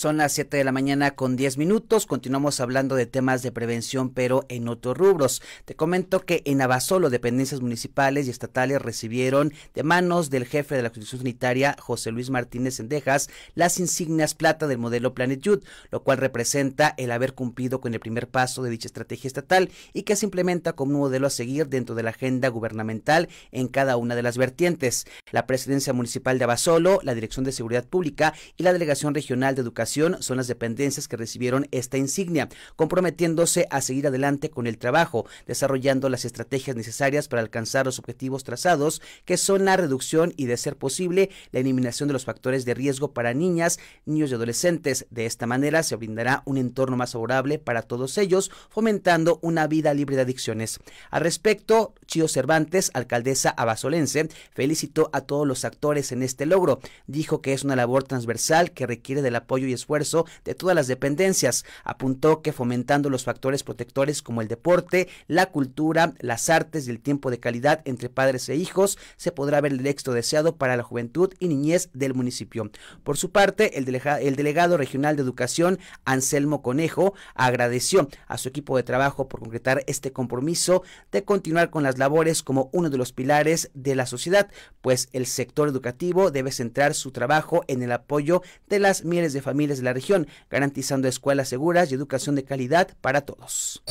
Son las 7 de la mañana con 10 minutos. Continuamos hablando de temas de prevención, pero en otros rubros. Te comento que en Abasolo, dependencias municipales y estatales recibieron de manos del jefe de la Constitución Sanitaria, José Luis Martínez Sendejas, las insignias plata del modelo Planet Youth, lo cual representa el haber cumplido con el primer paso de dicha estrategia estatal y que se implementa como un modelo a seguir dentro de la agenda gubernamental en cada una de las vertientes. La presidencia municipal de Abasolo, la Dirección de Seguridad Pública y la Delegación Regional de Educación son las dependencias que recibieron esta insignia, comprometiéndose a seguir adelante con el trabajo, desarrollando las estrategias necesarias para alcanzar los objetivos trazados, que son la reducción y, de ser posible, la eliminación de los factores de riesgo para niñas, niños y adolescentes. De esta manera se brindará un entorno más favorable para todos ellos, fomentando una vida libre de adicciones. Al respecto, Chío Cervantes, alcaldesa abasolense, felicitó a todos los actores en este logro. Dijo que es una labor transversal que requiere del apoyo y esfuerzo de todas las dependencias. Apuntó que fomentando los factores protectores como el deporte, la cultura, las artes y el tiempo de calidad entre padres e hijos, se podrá ver el éxito deseado para la juventud y niñez del municipio. Por su parte, el, el delegado regional de educación, Anselmo Conejo, agradeció a su equipo de trabajo por concretar este compromiso de continuar con las labores como uno de los pilares de la sociedad, pues el sector educativo debe centrar su trabajo en el apoyo de las miles de familias de la región, garantizando escuelas seguras y educación de calidad para todos.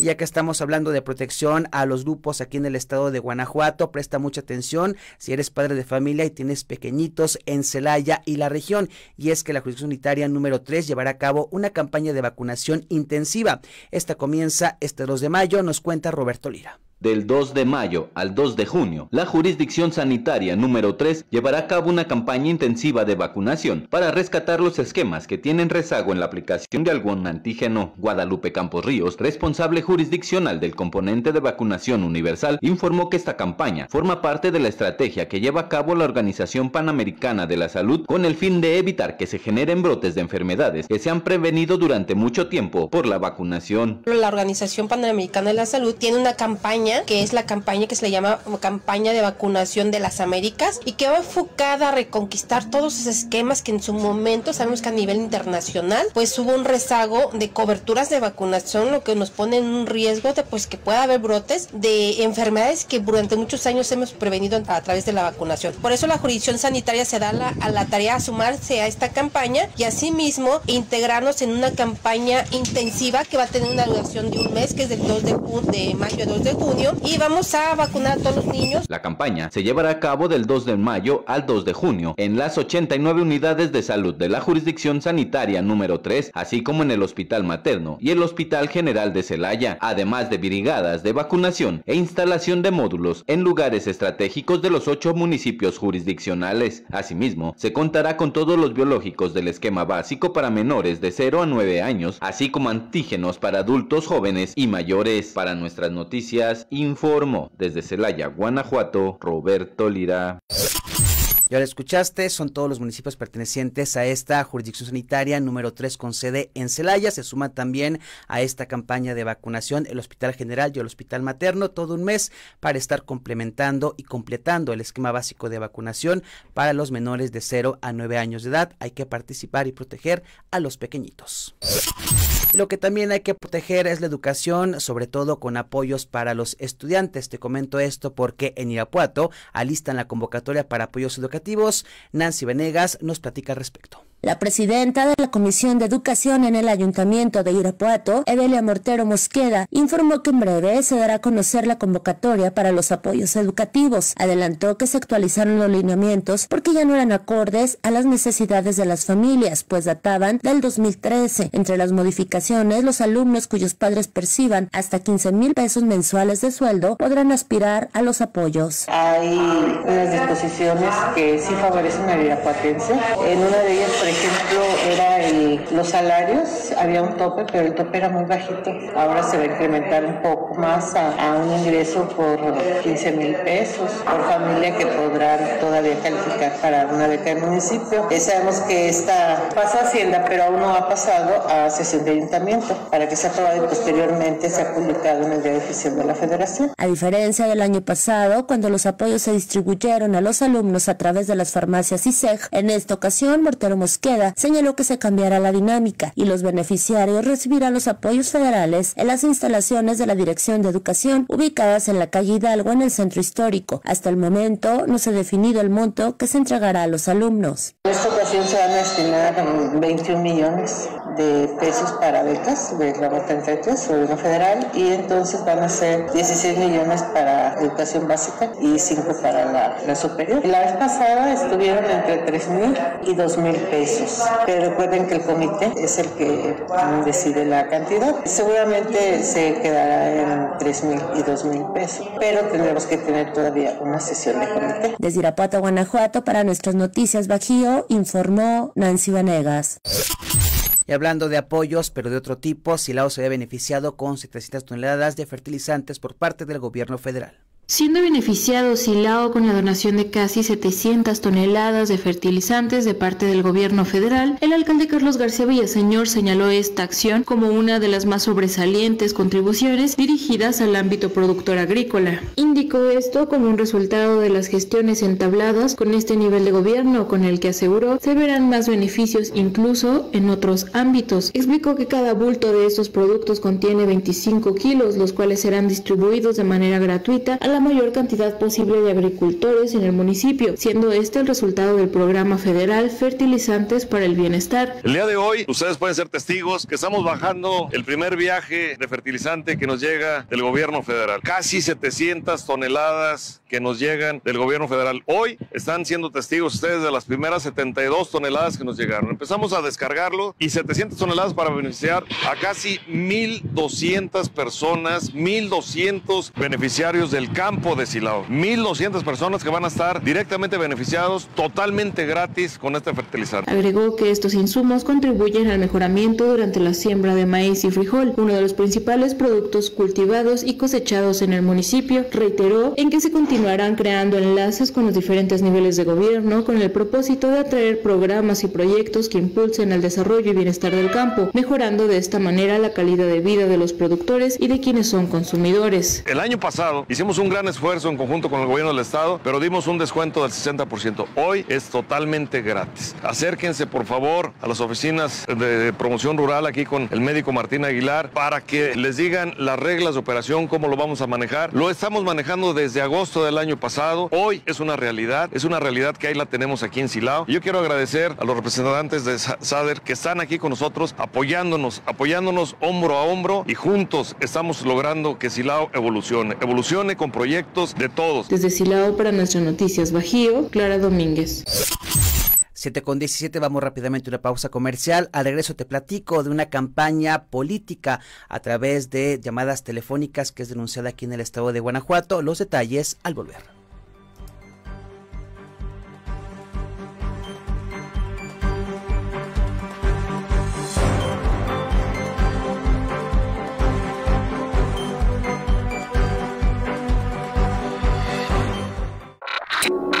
Ya que estamos hablando de protección a los grupos aquí en el estado de Guanajuato, presta mucha atención si eres padre de familia y tienes pequeñitos en Celaya y la región. Y es que la jurisdicción unitaria número 3 llevará a cabo una campaña de vacunación intensiva. Esta comienza este 2 de mayo, nos cuenta Roberto Lira. Del 2 de mayo al 2 de junio, la Jurisdicción Sanitaria número 3 llevará a cabo una campaña intensiva de vacunación para rescatar los esquemas que tienen rezago en la aplicación de algún antígeno. Guadalupe Campos Ríos, responsable jurisdiccional del componente de vacunación universal, informó que esta campaña forma parte de la estrategia que lleva a cabo la Organización Panamericana de la Salud con el fin de evitar que se generen brotes de enfermedades que se han prevenido durante mucho tiempo por la vacunación. La Organización Panamericana de la Salud tiene una campaña que es la campaña que se le llama campaña de vacunación de las Américas y que va enfocada a reconquistar todos esos esquemas que en su momento sabemos que a nivel internacional pues hubo un rezago de coberturas de vacunación, lo que nos pone en un riesgo de pues que pueda haber brotes de enfermedades que durante muchos años hemos prevenido a través de la vacunación. Por eso la jurisdicción sanitaria se da la, a la tarea de sumarse a esta campaña y asimismo integrarnos en una campaña intensiva que va a tener una duración de un mes, que es del 2 de, de mayo a 2 de junio y vamos a vacunar a todos los niños. La campaña se llevará a cabo del 2 de mayo al 2 de junio en las 89 unidades de salud de la jurisdicción sanitaria número 3, así como en el Hospital Materno y el Hospital General de Celaya, además de brigadas de vacunación e instalación de módulos en lugares estratégicos de los ocho municipios jurisdiccionales. Asimismo, se contará con todos los biológicos del esquema básico para menores de 0 a 9 años, así como antígenos para adultos jóvenes y mayores. Para nuestras noticias, informó desde Celaya, Guanajuato, Roberto Lira. Ya lo escuchaste, son todos los municipios pertenecientes a esta jurisdicción sanitaria número 3 con sede en Celaya. Se suma también a esta campaña de vacunación el Hospital General y el Hospital Materno, todo un mes para estar complementando y completando el esquema básico de vacunación para los menores de 0 a 9 años de edad. Hay que participar y proteger a los pequeñitos. Lo que también hay que proteger es la educación, sobre todo con apoyos para los estudiantes. Te comento esto porque en Irapuato alistan la convocatoria para apoyos educativos. Nancy Venegas nos platica al respecto. La presidenta de la Comisión de Educación en el Ayuntamiento de Irapuato, Evelia Mortero Mosqueda, informó que en breve se dará a conocer la convocatoria para los apoyos educativos. Adelantó que se actualizaron los lineamientos porque ya no eran acordes a las necesidades de las familias, pues databan del 2013. Entre las modificaciones, los alumnos cuyos padres perciban hasta 15 mil pesos mensuales de sueldo podrán aspirar a los apoyos. Hay unas disposiciones que sí favorecen al irapuatense. En una de ellas, por ejemplo, era los salarios, había un tope, pero el tope era muy bajito. Ahora se va a incrementar un poco más a, un ingreso por 15 mil pesos por familia que podrán todavía calificar para una beca del municipio. Sabemos que esta pasa a Hacienda, pero aún no ha pasado a sesión de ayuntamiento para que sea aprobado y posteriormente sea publicado en el diario oficial de la Federación. A diferencia del año pasado, cuando los apoyos se distribuyeron a los alumnos a través de las farmacias ISEG, en esta ocasión Mortero Mosqueda señaló que se cambiará la dinámica y los beneficiarios recibirán los apoyos federales en las instalaciones de la Dirección de Educación ubicadas en la calle Hidalgo en el centro histórico. Hasta el momento no se ha definido el monto que se entregará a los alumnos. En esta ocasión se van a destinar 21 millones de pesos para becas de la 33, gobierno federal, y entonces van a ser 16 millones para educación básica y 5 para la, la superior. La vez pasada estuvieron entre 3 mil y 2 mil pesos, pero recuerden que el comité es el que decide la cantidad. Seguramente se quedará en 3 mil y 2 mil pesos, pero tendremos que tener todavía una sesión de comité. Desde Irapuato, Guanajuato, para nuestras noticias Bajío, informó Nancy Vanegas. Y hablando de apoyos, pero de otro tipo, Silao se ve beneficiado con 700 toneladas de fertilizantes por parte del gobierno federal. Siendo beneficiado Silao con la donación de casi 700 toneladas de fertilizantes de parte del gobierno federal, el alcalde Carlos García Villaseñor señaló esta acción como una de las más sobresalientes contribuciones dirigidas al ámbito productor agrícola. Indicó esto como un resultado de las gestiones entabladas con este nivel de gobierno, con el que aseguró se verán más beneficios incluso en otros ámbitos. Explicó que cada bulto de estos productos contiene 25 kilos, los cuales serán distribuidos de manera gratuita a la mayor cantidad posible de agricultores en el municipio, siendo este el resultado del programa federal Fertilizantes para el Bienestar. El día de hoy, ustedes pueden ser testigos que estamos bajando el primer viaje de fertilizante que nos llega del gobierno federal. Casi 700 toneladas que nos llegan del gobierno federal. Hoy están siendo testigos ustedes de las primeras 72 toneladas que nos llegaron. Empezamos a descargarlo y 700 toneladas para beneficiar a casi 1.200 personas, 1.200 beneficiarios del campo de Silao. 1.200 personas que van a estar directamente beneficiados totalmente gratis con este fertilizante. Agregó que estos insumos contribuyen al mejoramiento durante la siembra de maíz y frijol, uno de los principales productos cultivados y cosechados en el municipio. Reiteró en que se continuarán creando enlaces con los diferentes niveles de gobierno con el propósito de atraer programas y proyectos que impulsen el desarrollo y bienestar del campo, mejorando de esta manera la calidad de vida de los productores y de quienes son consumidores. El año pasado hicimos un gran esfuerzo en conjunto con el gobierno del estado, pero dimos un descuento del 60%. Hoy es totalmente gratis. Acérquense por favor a las oficinas de promoción rural aquí con el médico Martín Aguilar para que les digan las reglas de operación, cómo lo vamos a manejar. Lo estamos manejando desde agosto del año pasado. Hoy es una realidad, es una realidad que ahí la tenemos aquí en Silao. Yo quiero agradecer a los representantes de SADER que están aquí con nosotros apoyándonos, apoyándonos hombro a hombro y juntos estamos logrando que Silao evolucione, evolucione con proyectos de todos. Desde Silao para nuestras noticias Bajío, Clara Domínguez. 7 con 17, vamos rápidamente a una pausa comercial. Al regreso te platico de una campaña política a través de llamadas telefónicas que es denunciada aquí en el estado de Guanajuato. Los detalles al volver.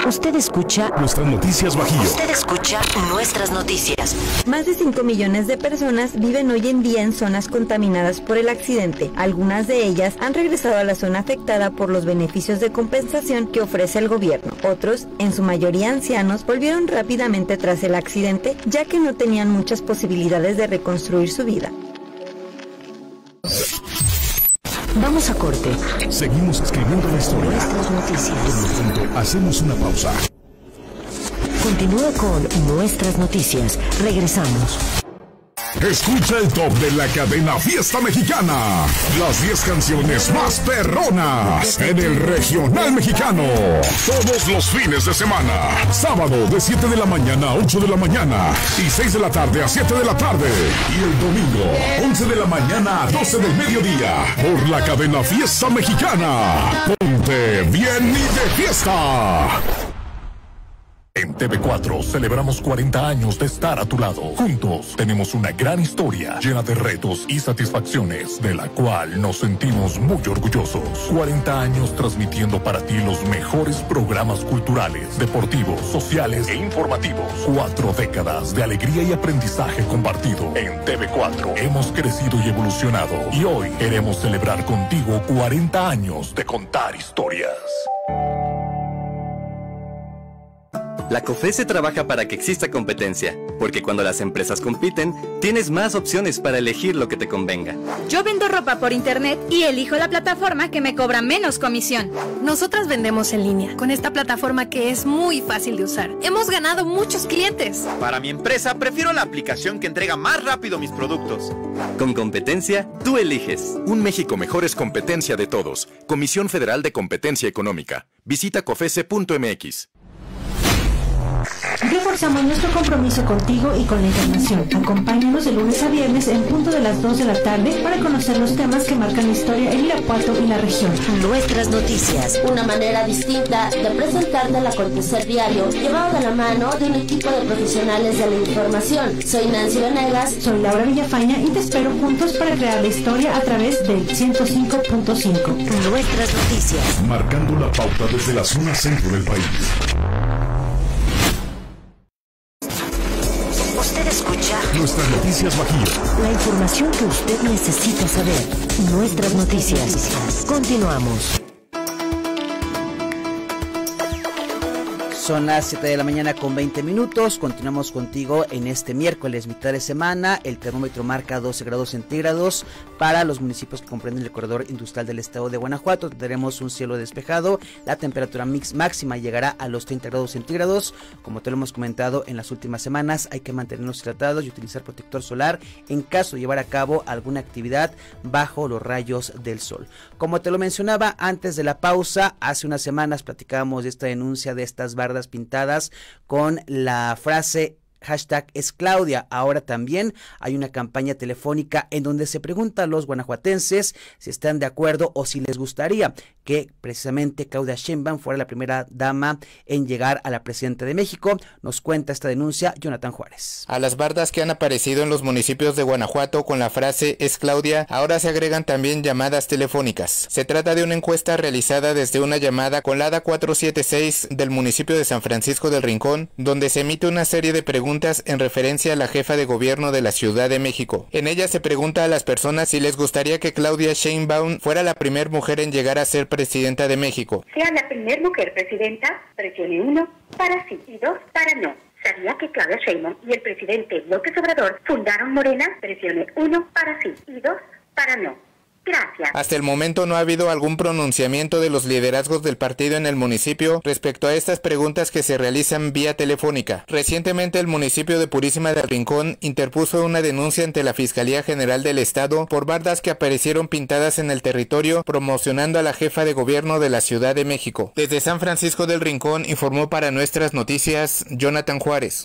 Usted escucha Nuestras noticias Bajío. Usted escucha nuestras noticias. Más de 5 millones de personas viven hoy en día en zonas contaminadas por el accidente. Algunas de ellas han regresado a la zona afectada por los beneficios de compensación que ofrece el gobierno. Otros, en su mayoría ancianos, volvieron rápidamente tras el accidente ya que no tenían muchas posibilidades de reconstruir su vida. Vamos a corte. Seguimos escribiendo la historia. Nuestras noticias. Hacemos una pausa. Continúa con Nuestras Noticias. Regresamos. Escucha el top de la cadena Fiesta Mexicana. Las 10 canciones más perronas en el regional mexicano. Todos los fines de semana. Sábado de 7 de la mañana a 8 de la mañana. Y 6 de la tarde a 7 de la tarde. Y el domingo, 11 de la mañana a 12 del mediodía. Por la cadena Fiesta Mexicana. Ponte bien y de fiesta. En TV4 celebramos 40 años de estar a tu lado. Juntos tenemos una gran historia llena de retos y satisfacciones, de la cual nos sentimos muy orgullosos. 40 años transmitiendo para ti los mejores programas culturales, deportivos, sociales e informativos. Cuatro décadas de alegría y aprendizaje compartido. En TV4 hemos crecido y evolucionado y hoy queremos celebrar contigo 40 años de contar historias. La COFESE trabaja para que exista competencia, porque cuando las empresas compiten, tienes más opciones para elegir lo que te convenga. Yo vendo ropa por internet y elijo la plataforma que me cobra menos comisión. Nosotras vendemos en línea, con esta plataforma que es muy fácil de usar. Hemos ganado muchos clientes. Para mi empresa, prefiero la aplicación que entrega más rápido mis productos. Con competencia, tú eliges. Un México mejor es competencia de todos. Comisión Federal de Competencia Económica. Visita cofese.mx. Reforzamos nuestro compromiso contigo y con la información. Acompáñanos de lunes a viernes en punto de las 2 de la tarde para conocer los temas que marcan la historia en Irapuato y la región. Nuestras noticias. Una manera distinta de presentarte el acontecer diario, llevado de la mano de un equipo de profesionales de la información. Soy Nancy Venegas. Soy Laura Villafaña y te espero juntos para crear la historia a través del 105.5. Nuestras noticias. Marcando la pauta desde la zona centro del país. Nuestras noticias Bajío. la información que usted necesita saber. Nuestras noticias. Continuamos. Son las 7 de la mañana con 20 minutos. Continuamos contigo en este miércoles, mitad de semana. El termómetro marca 12 grados centígrados para los municipios que comprenden el corredor industrial del estado de Guanajuato. Tendremos un cielo despejado. La temperatura mix máxima llegará a los 30 grados centígrados. Como te lo hemos comentado en las últimas semanas, hay que mantenernos hidratados y utilizar protector solar en caso de llevar a cabo alguna actividad bajo los rayos del sol. Como te lo mencionaba antes de la pausa, hace unas semanas platicábamos de esta denuncia de estas bardas pintadas con la frase hashtag es Claudia. Ahora también hay una campaña telefónica en donde se pregunta a los guanajuatenses si están de acuerdo o si les gustaría que precisamente Claudia Sheinbaum fuera la primera dama en llegar a la presidenta de México. Nos cuenta esta denuncia Jonathan Juárez. A las bardas que han aparecido en los municipios de Guanajuato con la frase es Claudia, ahora se agregan también llamadas telefónicas. Se trata de una encuesta realizada desde una llamada con la ADA 476 del municipio de San Francisco del Rincón, donde se emite una serie de preguntas en referencia a la jefa de gobierno de la Ciudad de México. En ella se pregunta a las personas si les gustaría que Claudia Sheinbaum fuera la primera mujer en llegar a ser presidenta de México. Sea la primera mujer presidenta, presione uno para sí y dos para no. ¿Sabía que Claudia Sheinbaum y el presidente López Obrador fundaron Morena? Presione uno para sí y dos para no. Hasta el momento no ha habido algún pronunciamiento de los liderazgos del partido en el municipio respecto a estas preguntas que se realizan vía telefónica. Recientemente el municipio de Purísima del Rincón interpuso una denuncia ante la Fiscalía General del Estado por bardas que aparecieron pintadas en el territorio promocionando a la jefa de gobierno de la Ciudad de México. Desde San Francisco del Rincón informó para nuestras noticias Jonathan Juárez.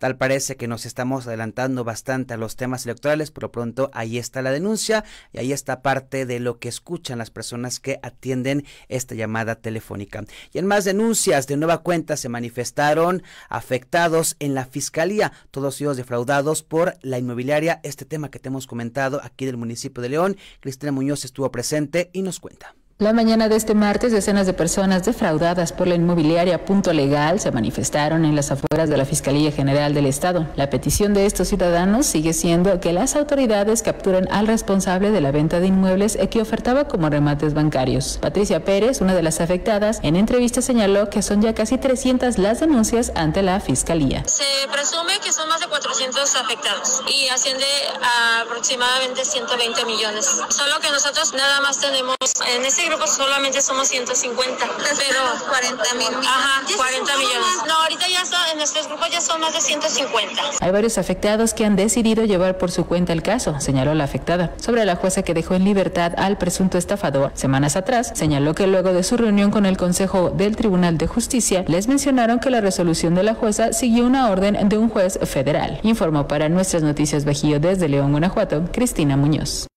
Tal parece que nos estamos adelantando bastante a los temas electorales, pero pronto ahí está la denuncia y ahí está parte de lo que escuchan las personas que atienden esta llamada telefónica. Y en más denuncias de nueva cuenta se manifestaron afectados en la fiscalía, todos ellos defraudados por la inmobiliaria. Este tema que te hemos comentado aquí del municipio de León, Cristina Muñoz estuvo presente y nos cuenta. La mañana de este martes, decenas de personas defraudadas por la inmobiliaria Punto Legal se manifestaron en las afueras de la Fiscalía General del Estado. La petición de estos ciudadanos sigue siendo que las autoridades capturen al responsable de la venta de inmuebles que ofertaba como remates bancarios. Patricia Pérez, una de las afectadas, en entrevista señaló que son ya casi 300 las denuncias ante la Fiscalía. Se presume que son más de 400 400 afectados y asciende a aproximadamente 120 millones. Solo que nosotros nada más tenemos, en grupo solamente somos 150, pero 40 mil Ajá, 40 millones. No, ahorita ya son, en nuestros grupos ya son más de 150. Hay varios afectados que han decidido llevar por su cuenta el caso, señaló la afectada. Sobre la jueza que dejó en libertad al presunto estafador semanas atrás, señaló que luego de su reunión con el Consejo del Tribunal de Justicia, les mencionaron que la resolución de la jueza siguió una orden de un juez federal. Informó para nuestras noticias Bajío desde León, Guanajuato, Cristina Muñoz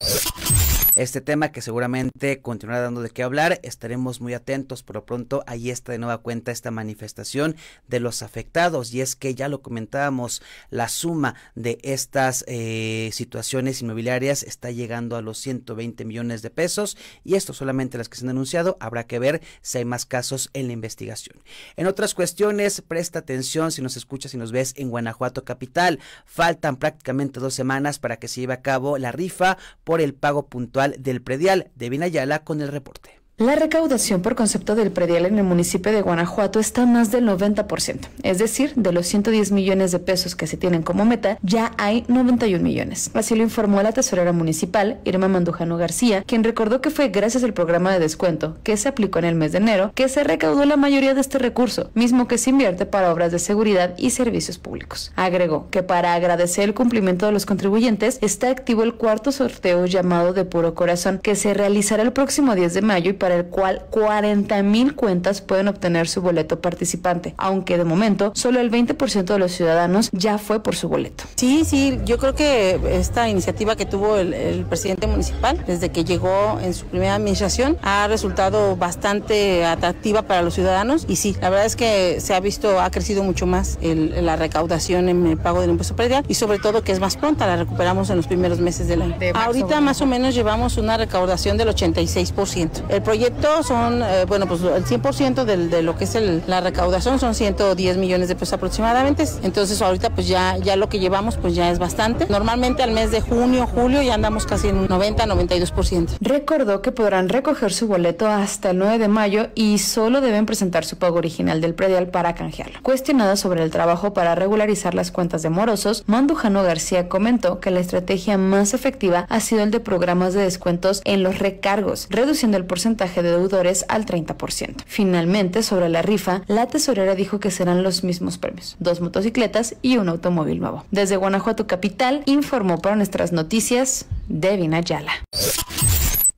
este tema que seguramente continuará dando de qué hablar. Estaremos muy atentos. Por lo pronto, ahí está de nueva cuenta esta manifestación de los afectados. Y es que ya lo comentábamos, la suma de estas eh, situaciones inmobiliarias está llegando a los 120 millones de pesos. Y esto solamente las que se han anunciado. Habrá que ver si hay más casos en la investigación. En otras cuestiones, presta atención si nos escuchas y nos ves en Guanajuato Capital. Faltan prácticamente dos semanas para que se lleve a cabo la rifa por el pago puntual del predial de Vinayala con el reporte. La recaudación por concepto del predial en el municipio de Guanajuato está más del 90%, es decir, de los 110 millones de pesos que se tienen como meta, ya hay 91 millones. Así lo informó la tesorera municipal, Irma Mandujano García, quien recordó que fue gracias al programa de descuento que se aplicó en el mes de enero que se recaudó la mayoría de este recurso, mismo que se invierte para obras de seguridad y servicios públicos. Agregó que para agradecer el cumplimiento de los contribuyentes está activo el cuarto sorteo llamado de puro corazón que se realizará el próximo 10 de mayo y para el cual 40 mil cuentas pueden obtener su boleto participante, aunque de momento solo el 20% de los ciudadanos ya fue por su boleto. Sí, sí, yo creo que esta iniciativa que tuvo el, presidente municipal desde que llegó en su primera administración ha resultado bastante atractiva para los ciudadanos y sí, la verdad es que se ha visto, ha crecido mucho más la recaudación en el pago del impuesto predial y sobre todo que es más pronta, la recuperamos en los primeros meses del año. Ahorita más o menos llevamos una recaudación del 86%. El proyecto son, eh, bueno, pues el 100% de lo que es la recaudación son 110 millones de pesos aproximadamente. Entonces ahorita pues ya, ya lo que llevamos pues ya es bastante. Normalmente al mes de junio, julio ya andamos casi en un 90, 92%. Recordó que podrán recoger su boleto hasta el 9 de mayo y solo deben presentar su pago original del predial para canjearlo. Cuestionada sobre el trabajo para regularizar las cuentas de morosos, Mandujano García comentó que la estrategia más efectiva ha sido el de programas de descuentos en los recargos, reduciendo el porcentaje de deudores al 30%. Finalmente, sobre la rifa, la tesorera dijo que serán los mismos premios, dos motocicletas y un automóvil nuevo. Desde Guanajuato Capital, informó para nuestras noticias Devin Ayala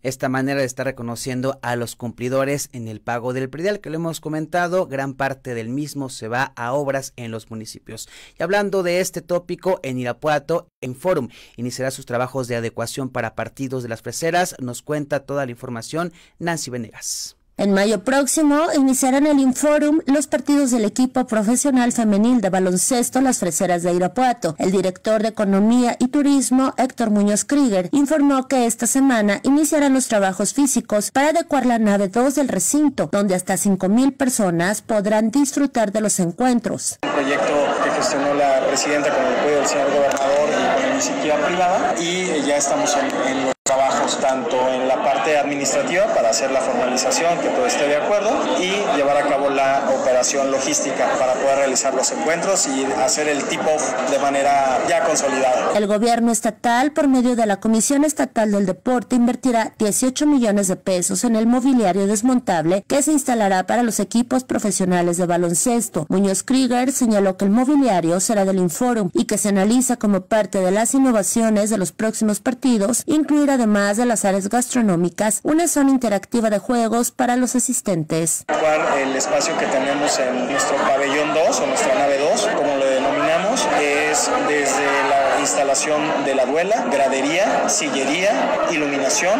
esta manera de estar reconociendo a los cumplidores en el pago del predial que lo hemos comentado, gran parte del mismo se va a obras en los municipios. Y hablando de este tópico, en Irapuato, en Forum iniciará sus trabajos de adecuación para partidos de las freseras, nos cuenta toda la información Nancy Venegas. En mayo próximo iniciarán el Inforum los partidos del equipo profesional femenil de baloncesto Las Freseras de Irapuato. El director de Economía y Turismo, Héctor Muñoz Krieger, informó que esta semana iniciarán los trabajos físicos para adecuar la nave 2 del recinto, donde hasta 5.000 personas podrán disfrutar de los encuentros. Un proyecto que gestionó la presidenta con el apoyo del señor gobernador y la iniciativa privada y ya estamos en, los trabajos tanto en la parte administrativa para hacer la formalización, que todo esté de acuerdo, y llevar a cabo la operación logística para poder realizar los encuentros y hacer el tipo de manera ya consolidada. El gobierno estatal, por medio de la Comisión Estatal del Deporte, invertirá 18 millones de pesos en el mobiliario desmontable que se instalará para los equipos profesionales de baloncesto. Muñoz Krieger señaló que el mobiliario será del Inforum y que se analiza como parte de las innovaciones de los próximos partidos, incluirá además de las áreas gastronómicas, una zona interactiva de juegos para los asistentes. El espacio que tenemos en nuestro pabellón 2 o nuestra nave 2, como lo denominamos, es desde la instalación de la duela, gradería, sillería, iluminación,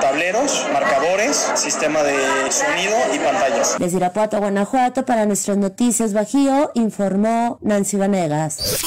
tableros, marcadores, sistema de sonido y pantallas. Desde Irapuato, Guanajuato, para nuestras noticias Bajío, informó Nancy Vanegas.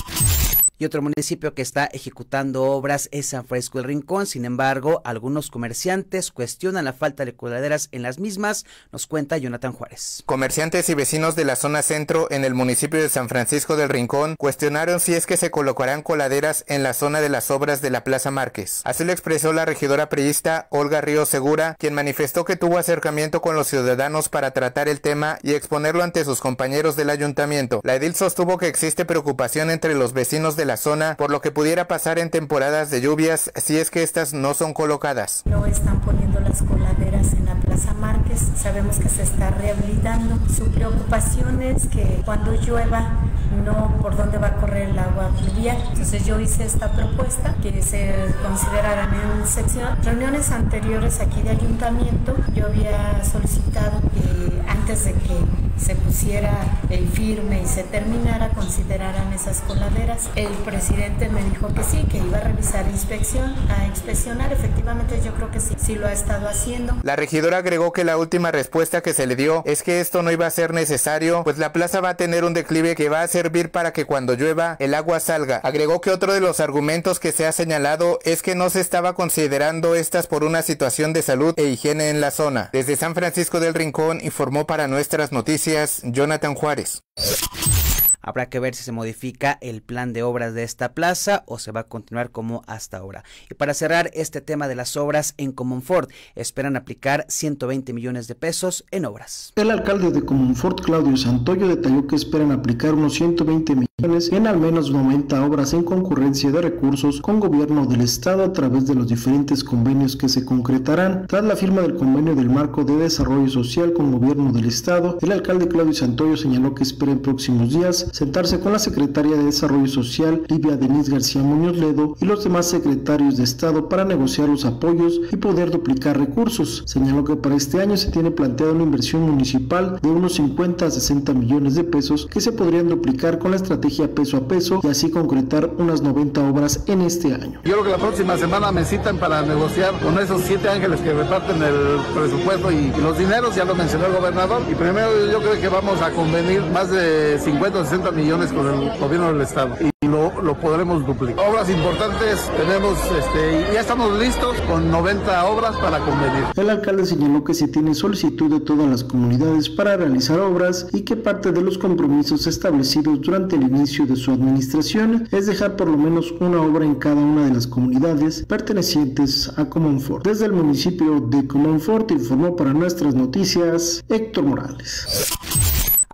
Otro municipio que está ejecutando obras es San Francisco del Rincón. Sin embargo, algunos comerciantes cuestionan la falta de coladeras en las mismas, nos cuenta Jonathan Juárez. Comerciantes y vecinos de la zona centro en el municipio de San Francisco del Rincón cuestionaron si es que se colocarán coladeras en la zona de las obras de la Plaza Márquez. Así lo expresó la regidora priista Olga Río Segura, quien manifestó que tuvo acercamiento con los ciudadanos para tratar el tema y exponerlo ante sus compañeros del ayuntamiento. La edil sostuvo que existe preocupación entre los vecinos de la zona, por lo que pudiera pasar en temporadas de lluvias si es que estas no son colocadas. No están poniendo las coladeras en la Plaza Márquez, sabemos que se está rehabilitando. Su preocupación es que cuando llueva no por dónde va a correr el agua pluvial. Entonces yo hice esta propuesta que se consideraran en sección. Reuniones anteriores aquí de ayuntamiento, yo había solicitado que antes de que se pusiera el firme y se terminara, consideraran esas coladeras. El presidente me dijo que sí, que iba a revisar inspección, a inspeccionar. Efectivamente, yo creo que sí, sí lo ha estado haciendo. La regidora agregó que la última respuesta que se le dio es que esto no iba a ser necesario, pues la plaza va a tener un declive que va a servir para que cuando llueva el agua salga. Agregó que otro de los argumentos que se ha señalado es que no se estaba considerando estas por una situación de salud e higiene en la zona. Desde San Francisco del Rincón informó para nuestras noticias Jonathan Juárez. Habrá que ver si se modifica el plan de obras de esta plaza o se va a continuar como hasta ahora. Y para cerrar este tema de las obras en Comonfort, esperan aplicar 120 millones de pesos en obras. El alcalde de Comonfort, Claudio Santoyo, detalló que esperan aplicar unos 120 millones en al menos 90 obras en concurrencia de recursos con gobierno del estado a través de los diferentes convenios que se concretarán. Tras la firma del convenio del marco de desarrollo social con gobierno del estado, el alcalde Claudio Santoyo señaló que espera en próximos días sentarse con la secretaria de Desarrollo Social, Livia Denise García Muñoz Ledo, y los demás secretarios de Estado para negociar los apoyos y poder duplicar recursos. Señaló que para este año se tiene planteada una inversión municipal de unos 50 a 60 millones de pesos que se podrían duplicar con la estrategia peso a peso y así concretar unas 90 obras en este año. Yo creo que la próxima semana me citan para negociar con esos siete ángeles que reparten el presupuesto y los dineros, ya lo mencionó el gobernador, y primero yo creo que vamos a convenir más de 50 o 60 millones con el gobierno del estado y lo, lo podremos duplicar. Obras importantes tenemos, este, ya estamos listos con 90 obras para convenir. El alcalde señaló que se tiene solicitud de todas las comunidades para realizar obras y que parte de los compromisos establecidos durante el inicio de su administración es dejar por lo menos una obra en cada una de las comunidades pertenecientes a Comonfort. Desde el municipio de Comonfort informó para nuestras noticias Héctor Morales.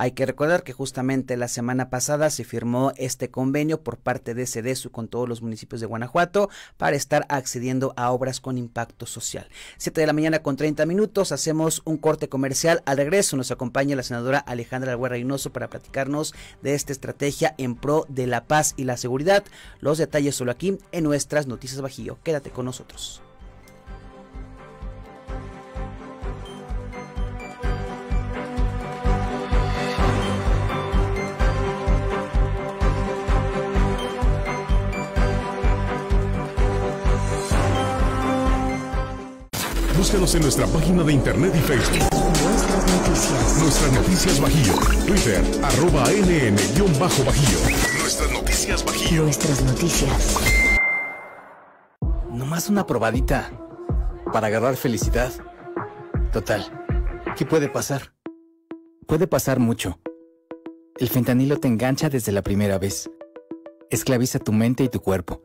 Hay que recordar que justamente la semana pasada se firmó este convenio por parte de CEDESU con todos los municipios de Guanajuato para estar accediendo a obras con impacto social. Siete de la mañana con 30 minutos, hacemos un corte comercial. Al regreso nos acompaña la senadora Alejandra Alguerra Reynoso para platicarnos de esta estrategia en pro de la paz y la seguridad. Los detalles solo aquí en nuestras noticias Bajío. Quédate con nosotros. Búscanos en nuestra página de internet y Facebook. Nuestras noticias. Nuestras noticias Bajío. Twitter, arroba nn-bajío. Nuestras noticias Bajío. Nuestras noticias. Nomás una probadita para agarrar felicidad. Total, ¿qué puede pasar? Puede pasar mucho. El fentanilo te engancha desde la primera vez. Esclaviza tu mente y tu cuerpo.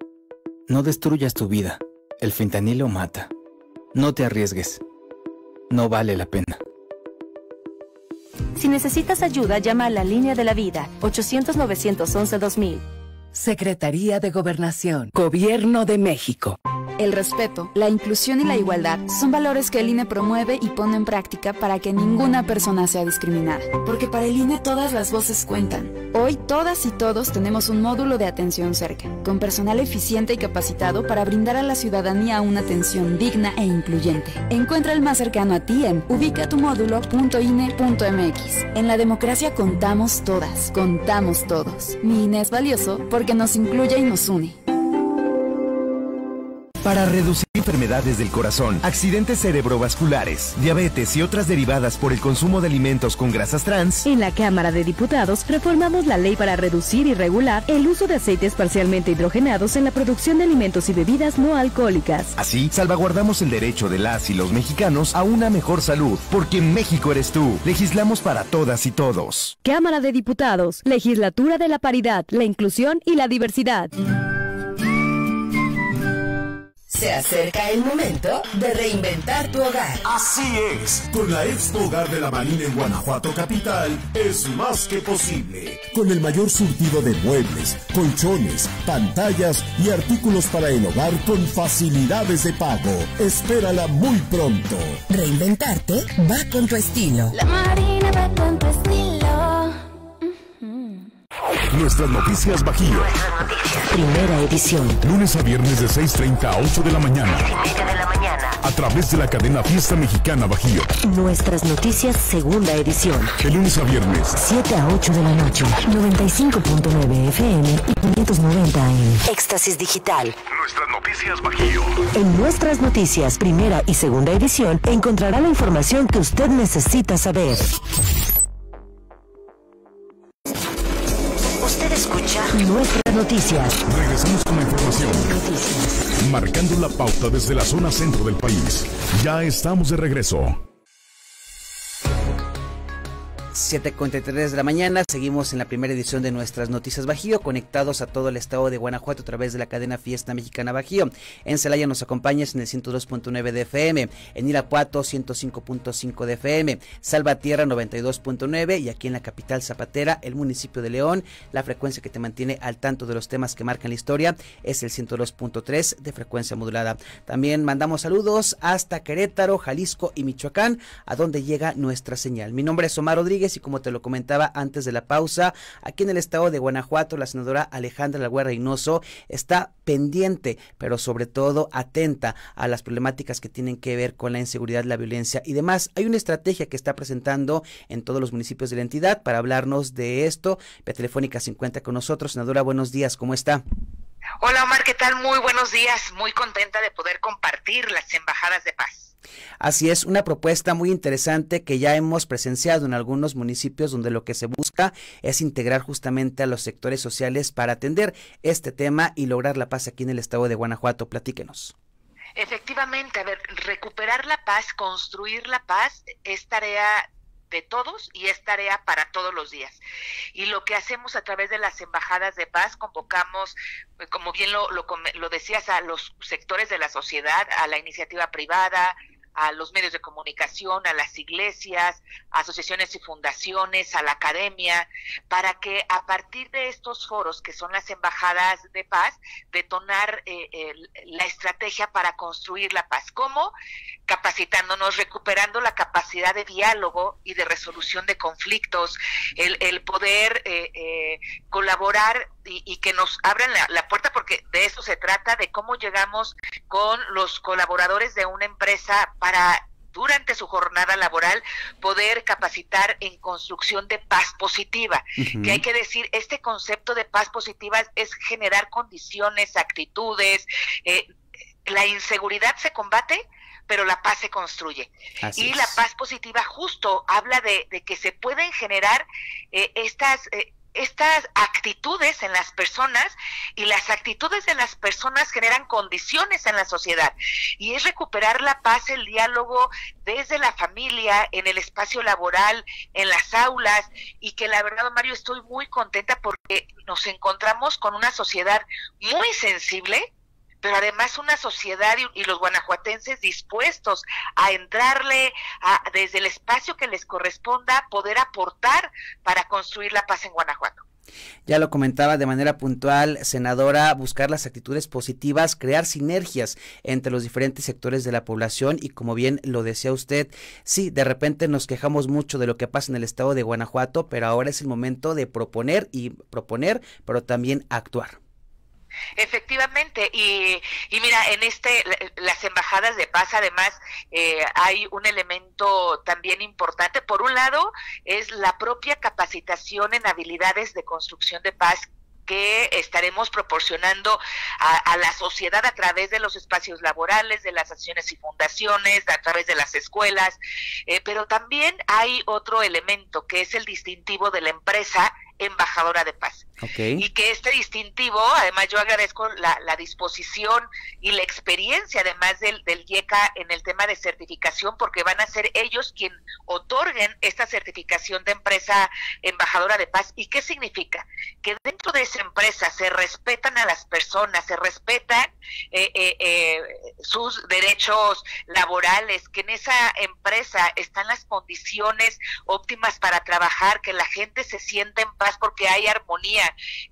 No destruyas tu vida. El fentanilo mata. No te arriesgues. No vale la pena. Si necesitas ayuda, llama a la línea de la vida 800-911-2000. Secretaría de Gobernación. Gobierno de México. El respeto, la inclusión y la igualdad son valores que el INE promueve y pone en práctica para que ninguna persona sea discriminada. Porque para el INE todas las voces cuentan. Hoy todas y todos tenemos un módulo de atención cerca, con personal eficiente y capacitado para brindar a la ciudadanía una atención digna e incluyente. Encuentra el más cercano a ti en ubicatumudulo.ine.mx. En la democracia contamos todas, contamos todos. Mi INE es valioso porque nos incluye y nos une. Para reducir enfermedades del corazón, accidentes cerebrovasculares, diabetes y otras derivadas por el consumo de alimentos con grasas trans, en la Cámara de Diputados reformamos la ley para reducir y regular el uso de aceites parcialmente hidrogenados en la producción de alimentos y bebidas no alcohólicas. Así, salvaguardamos el derecho de las y los mexicanos a una mejor salud, porque México eres tú. Legislamos para todas y todos. Cámara de Diputados, Legislatura de la Paridad, la Inclusión y la Diversidad. Se acerca el momento de reinventar tu hogar. Así es. Con la Expo Hogar de la Marina en Guanajuato Capital es más que posible. Con el mayor surtido de muebles, colchones, pantallas y artículos para el hogar con facilidades de pago. Espérala muy pronto. Reinventarte va con tu estilo. La Marina va con tu estilo. Nuestras noticias Bajío. Primera edición. Lunes a viernes de 6.30 a 8 de la mañana. de la mañana. A través de la cadena Fiesta Mexicana Bajío. Nuestras noticias, segunda edición. De lunes a viernes. 7 a 8 de la noche. 95.9 FM y 590 AM. Éxtasis digital. Nuestras noticias Bajío. En nuestras noticias, primera y segunda edición, encontrará la información que usted necesita saber. Escucha nuestras noticias. Regresamos con la información. Marcando la pauta desde la zona centro del país. Ya estamos de regreso. 7.33 de la mañana, seguimos en la primera edición de nuestras noticias Bajío, conectados a todo el estado de Guanajuato a través de la cadena Fiesta Mexicana Bajío. En Celaya nos acompañas en el 102.9 de FM, en Irapuato 105.5 de FM, Salvatierra 92.9 y aquí en la capital zapatera, el municipio de León, la frecuencia que te mantiene al tanto de los temas que marcan la historia es el 102.3 de frecuencia modulada. También mandamos saludos hasta Querétaro, Jalisco y Michoacán, a donde llega nuestra señal. Mi nombre es Omar Rodríguez y como te lo comentaba antes de la pausa, aquí en el estado de Guanajuato, la senadora Alejandra Lagüe Reynoso está pendiente, pero sobre todo atenta a las problemáticas que tienen que ver con la inseguridad, la violencia y demás. Hay una estrategia que está presentando en todos los municipios de la entidad para hablarnos de esto. Vía telefónica 50 con nosotros. Senadora, buenos días, ¿cómo está? Hola Omar, ¿qué tal? Muy buenos días. Muy contenta de poder compartir las embajadas de paz. Así es, una propuesta muy interesante que ya hemos presenciado en algunos municipios donde lo que se busca es integrar justamente a los sectores sociales para atender este tema y lograr la paz aquí en el estado de Guanajuato. Platíquenos. Efectivamente, a ver, recuperar la paz, construir la paz es tarea de todos y es tarea para todos los días. Y lo que hacemos a través de las embajadas de paz, convocamos, como bien lo, lo, lo decías, a los sectores de la sociedad, a la iniciativa privada, a los medios de comunicación, a las iglesias, asociaciones y fundaciones, a la academia, para que a partir de estos foros, que son las embajadas de paz, detonar eh, la estrategia para construir la paz. ¿Cómo? Capacitándonos, recuperando la capacidad de diálogo y de resolución de conflictos, el, el poder eh, eh, colaborar y, y, que nos abran la puerta, porque de eso se trata, de cómo llegamos con los colaboradores de una empresa para durante su jornada laboral poder capacitar en construcción de paz positiva. Uh -huh. Que hay que decir, este concepto de paz positiva es, generar condiciones, actitudes. Eh, la inseguridad se combate, pero la paz se construye. Así y es. la paz positiva justo habla de, de que se pueden generar eh, estas... Eh, estas actitudes en las personas y las actitudes de las personas generan condiciones en la sociedad. Y es recuperar la paz, el diálogo desde la familia, en el espacio laboral, en las aulas. Y que la verdad, Mario, estoy muy contenta porque nos encontramos con una sociedad muy sensible, pero además una sociedad y, los guanajuatenses dispuestos a entrarle a, desde el espacio que les corresponda, poder aportar para construir la paz en Guanajuato. Ya lo comentaba de manera puntual, senadora, buscar las actitudes positivas, crear sinergias entre los diferentes sectores de la población y como bien lo decía usted, sí, de repente nos quejamos mucho de lo que pasa en el estado de Guanajuato, pero ahora es el momento de proponer y proponer, pero también actuar. Efectivamente, y, y, mira, en este, las embajadas de paz, además, eh, hay un elemento también importante. Por un lado, es la propia capacitación en habilidades de construcción de paz que estaremos proporcionando a, la sociedad a través de los espacios laborales, de las acciones y fundaciones, a través de las escuelas, eh, pero también hay otro elemento que es el distintivo de la empresa embajadora de paz. Y que este distintivo, además yo agradezco la, disposición y la experiencia además del, del IECA en el tema de certificación, porque van a ser ellos quien otorguen esta certificación de empresa embajadora de paz. ¿Y qué significa? Que dentro de esa empresa se respetan a las personas, se respetan eh, eh, eh, sus derechos laborales, que en esa empresa están las condiciones óptimas para trabajar, que la gente se sienta en paz porque hay armonía,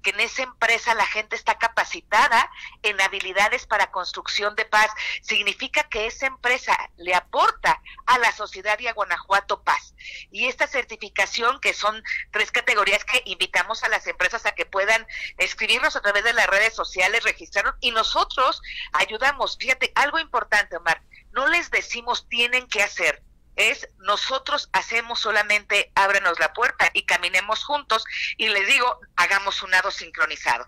que en esa empresa la gente está capacitada en habilidades para construcción de paz. Significa que esa empresa le aporta a la sociedad y a Guanajuato paz. Y esta certificación, que son tres categorías que invitamos a las empresas a que puedan escribirnos a través de las redes sociales, registrarnos y nosotros ayudamos. Fíjate, algo importante, Omar, no les decimos tienen que hacer, es nosotros hacemos solamente ábrenos la puerta y caminemos juntos y les digo, hagamos un nado sincronizado.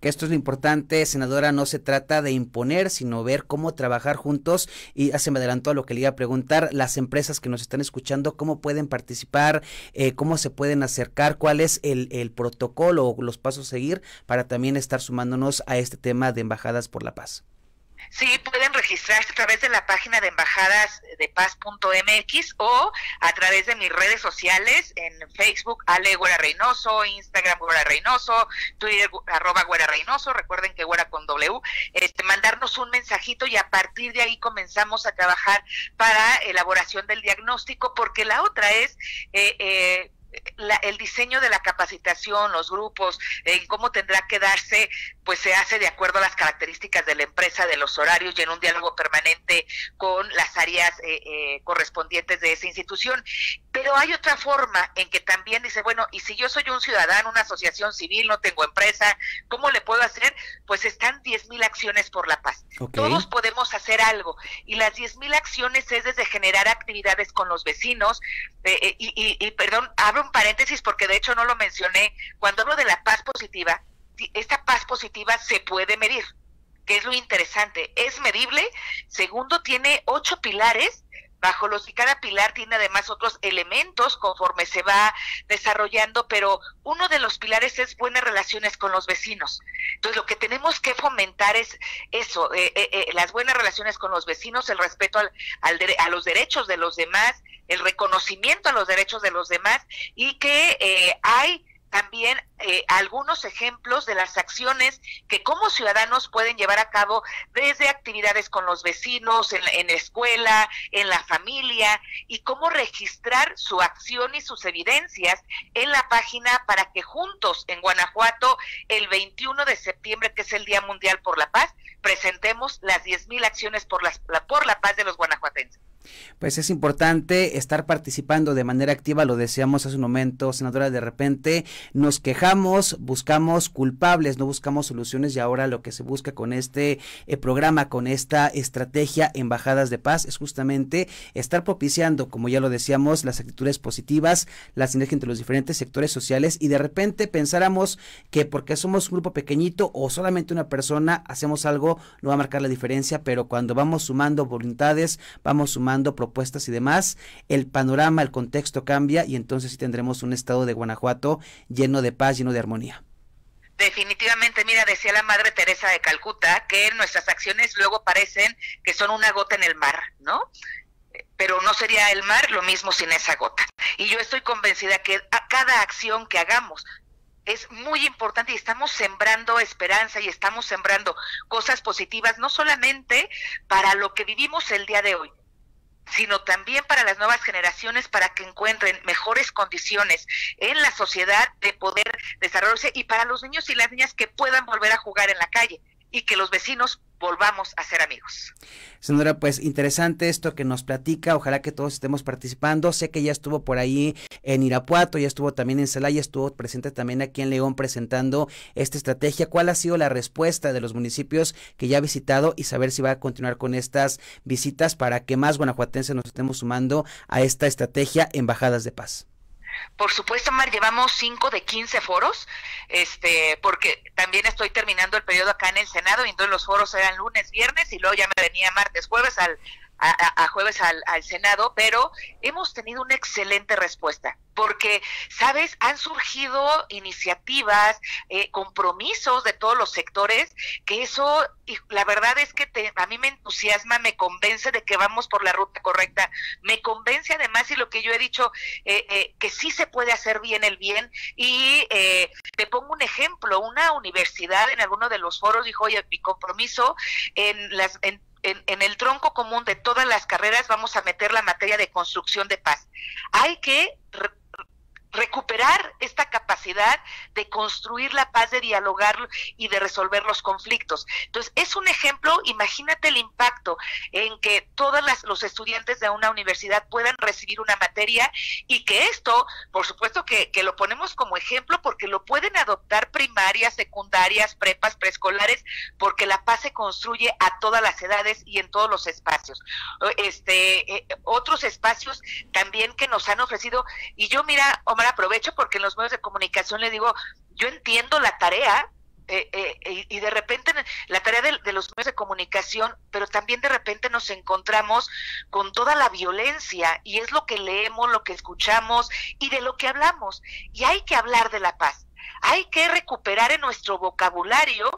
Que esto es lo importante, senadora, no se trata de imponer, sino ver cómo trabajar juntos. Y hace me adelantó a lo que le iba a preguntar, las empresas que nos están escuchando, cómo pueden participar, eh, cómo se pueden acercar, cuál es el, el protocolo o los pasos a seguir para también estar sumándonos a este tema de embajadas por la paz. Sí, pueden registrarse a través de la página de embajadas de paz.mx o a través de mis redes sociales en Facebook, Ale Güera Reynoso, Instagram Güera Reynoso, Twitter arroba Güera Reynoso, recuerden que Güera con W, este, mandarnos un mensajito y a partir de ahí comenzamos a trabajar para elaboración del diagnóstico, porque la otra es eh, eh, el diseño de la capacitación, los grupos, en cómo tendrá que darse, pues se hace de acuerdo a las características de la empresa, de los horarios y en un diálogo permanente con las áreas eh, eh, correspondientes de esa institución. Pero hay otra forma en que también dice, bueno, y si yo soy un ciudadano, una asociación civil, no tengo empresa, ¿cómo le puedo hacer? Pues están 10 mil acciones por la paz. Todos podemos hacer algo. Y las 10 mil acciones es desde generar actividades con los vecinos, eh, y, y, y, perdón, un paréntesis porque de hecho no lo mencioné, cuando hablo de la paz positiva, esta paz positiva se puede medir, que es lo interesante, es medible, segundo, tiene ocho pilares bajo los que cada pilar tiene además otros elementos conforme se va desarrollando, pero uno de los pilares es buenas relaciones con los vecinos. Entonces lo que tenemos que fomentar es eso, eh, eh, eh, las buenas relaciones con los vecinos, el respeto al, a los derechos de los demás, el reconocimiento a los derechos de los demás y que hay también eh, algunos ejemplos de las acciones que como ciudadanos pueden llevar a cabo desde actividades con los vecinos, en, en escuela, en la familia, y cómo registrar su acción y sus evidencias en la página para que juntos en Guanajuato, el 21 de septiembre, que es el Día Mundial por la Paz, presentemos las 10.000 acciones por, las, por la paz de los guanajuatenses. Pues es importante estar participando de manera activa, lo deseamos hace un momento, senadora, de repente nos quejamos, buscamos culpables, no buscamos soluciones y ahora lo que se busca con este eh, programa, con esta estrategia Embajadas de Paz, es justamente estar propiciando, como ya lo decíamos, las actitudes positivas, la sinergia entre los diferentes sectores sociales y de repente pensáramos que porque somos un grupo pequeñito o solamente una persona hacemos algo, no va a marcar la diferencia, pero cuando vamos sumando voluntades, vamos sumando propuestas y demás, el panorama, el contexto cambia y entonces sí tendremos un estado de Guanajuato lleno de paz, lleno de armonía. Definitivamente, mira, decía la Madre Teresa de Calcuta que nuestras acciones luego parecen que son una gota en el mar, ¿no? Pero no sería el mar lo mismo sin esa gota. Y yo estoy convencida que a cada acción que hagamos es muy importante y estamos sembrando esperanza y estamos sembrando cosas positivas, no solamente para lo que vivimos el día de hoy, sino también para las nuevas generaciones para que encuentren mejores condiciones en la sociedad de poder desarrollarse y para los niños y las niñas que puedan volver a jugar en la calle y que los vecinos volvamos a ser amigos. Senadora, pues interesante esto que nos platica, ojalá que todos estemos participando, sé que ya estuvo por ahí en Irapuato, ya estuvo también en Celaya, estuvo presente también aquí en León presentando esta estrategia, ¿cuál ha sido la respuesta de los municipios que ya ha visitado y saber si va a continuar con estas visitas para que más guanajuatenses nos estemos sumando a esta estrategia Embajadas de Paz? Por supuesto, Mar, llevamos 5 de 15 foros, este, porque también estoy terminando el periodo acá en el Senado y entonces los foros eran lunes, viernes y luego ya me venía martes, jueves al, a, jueves al, al Senado, pero hemos tenido una excelente respuesta porque, ¿sabes? Han surgido iniciativas, eh, compromisos de todos los sectores, que eso, y la verdad es que te, a mí me entusiasma, me convence de que vamos por la ruta correcta, me convence además, y lo que yo he dicho, eh, eh, que sí se puede hacer bien el bien, y te pongo un ejemplo, una universidad en alguno de los foros dijo, oye, mi compromiso en las... En, en, el tronco común de todas las carreras vamos a meter la materia de construcción de paz. Hay que recuperar esta capacidad de construir la paz, de dialogar y de resolver los conflictos. Entonces, es un ejemplo, imagínate el impacto en que todos los estudiantes de una universidad puedan recibir una materia y que esto, por supuesto que, que lo ponemos como ejemplo porque lo pueden adoptar primarias, secundarias, prepas, preescolares, porque la paz se construye a todas las edades y en todos los espacios. Este, eh, otros espacios también que nos han ofrecido, y yo mira, aprovecho porque en los medios de comunicación le digo, yo entiendo la tarea, eh, eh, y de repente la tarea de, de, los medios de comunicación, pero también de repente nos encontramos con toda la violencia y es lo que leemos, lo que escuchamos y de lo que hablamos. Y hay que hablar de la paz, hay que recuperar en nuestro vocabulario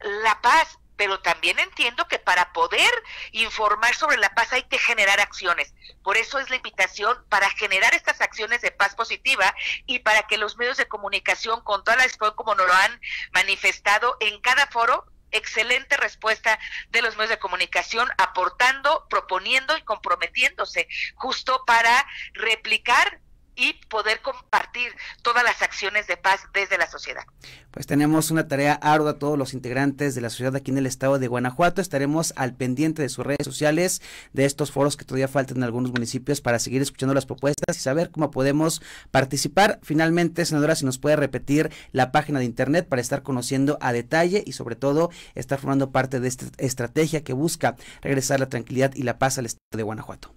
la paz pero también entiendo que para poder informar sobre la paz hay que generar acciones. Por eso es la invitación para generar estas acciones de paz positiva y para que los medios de comunicación, con toda la exposición como nos lo han manifestado en cada foro, excelente respuesta de los medios de comunicación, aportando, proponiendo y comprometiéndose justo para replicar y poder compartir todas las acciones de paz desde la sociedad. Pues tenemos una tarea ardua a todos los integrantes de la sociedad aquí en el estado de Guanajuato. Estaremos al pendiente de sus redes sociales, de estos foros que todavía faltan en algunos municipios para seguir escuchando las propuestas y saber cómo podemos participar. Finalmente, senadora, si nos puede repetir la página de internet para estar conociendo a detalle y sobre todo estar formando parte de esta estrategia que busca regresar la tranquilidad y la paz al estado de Guanajuato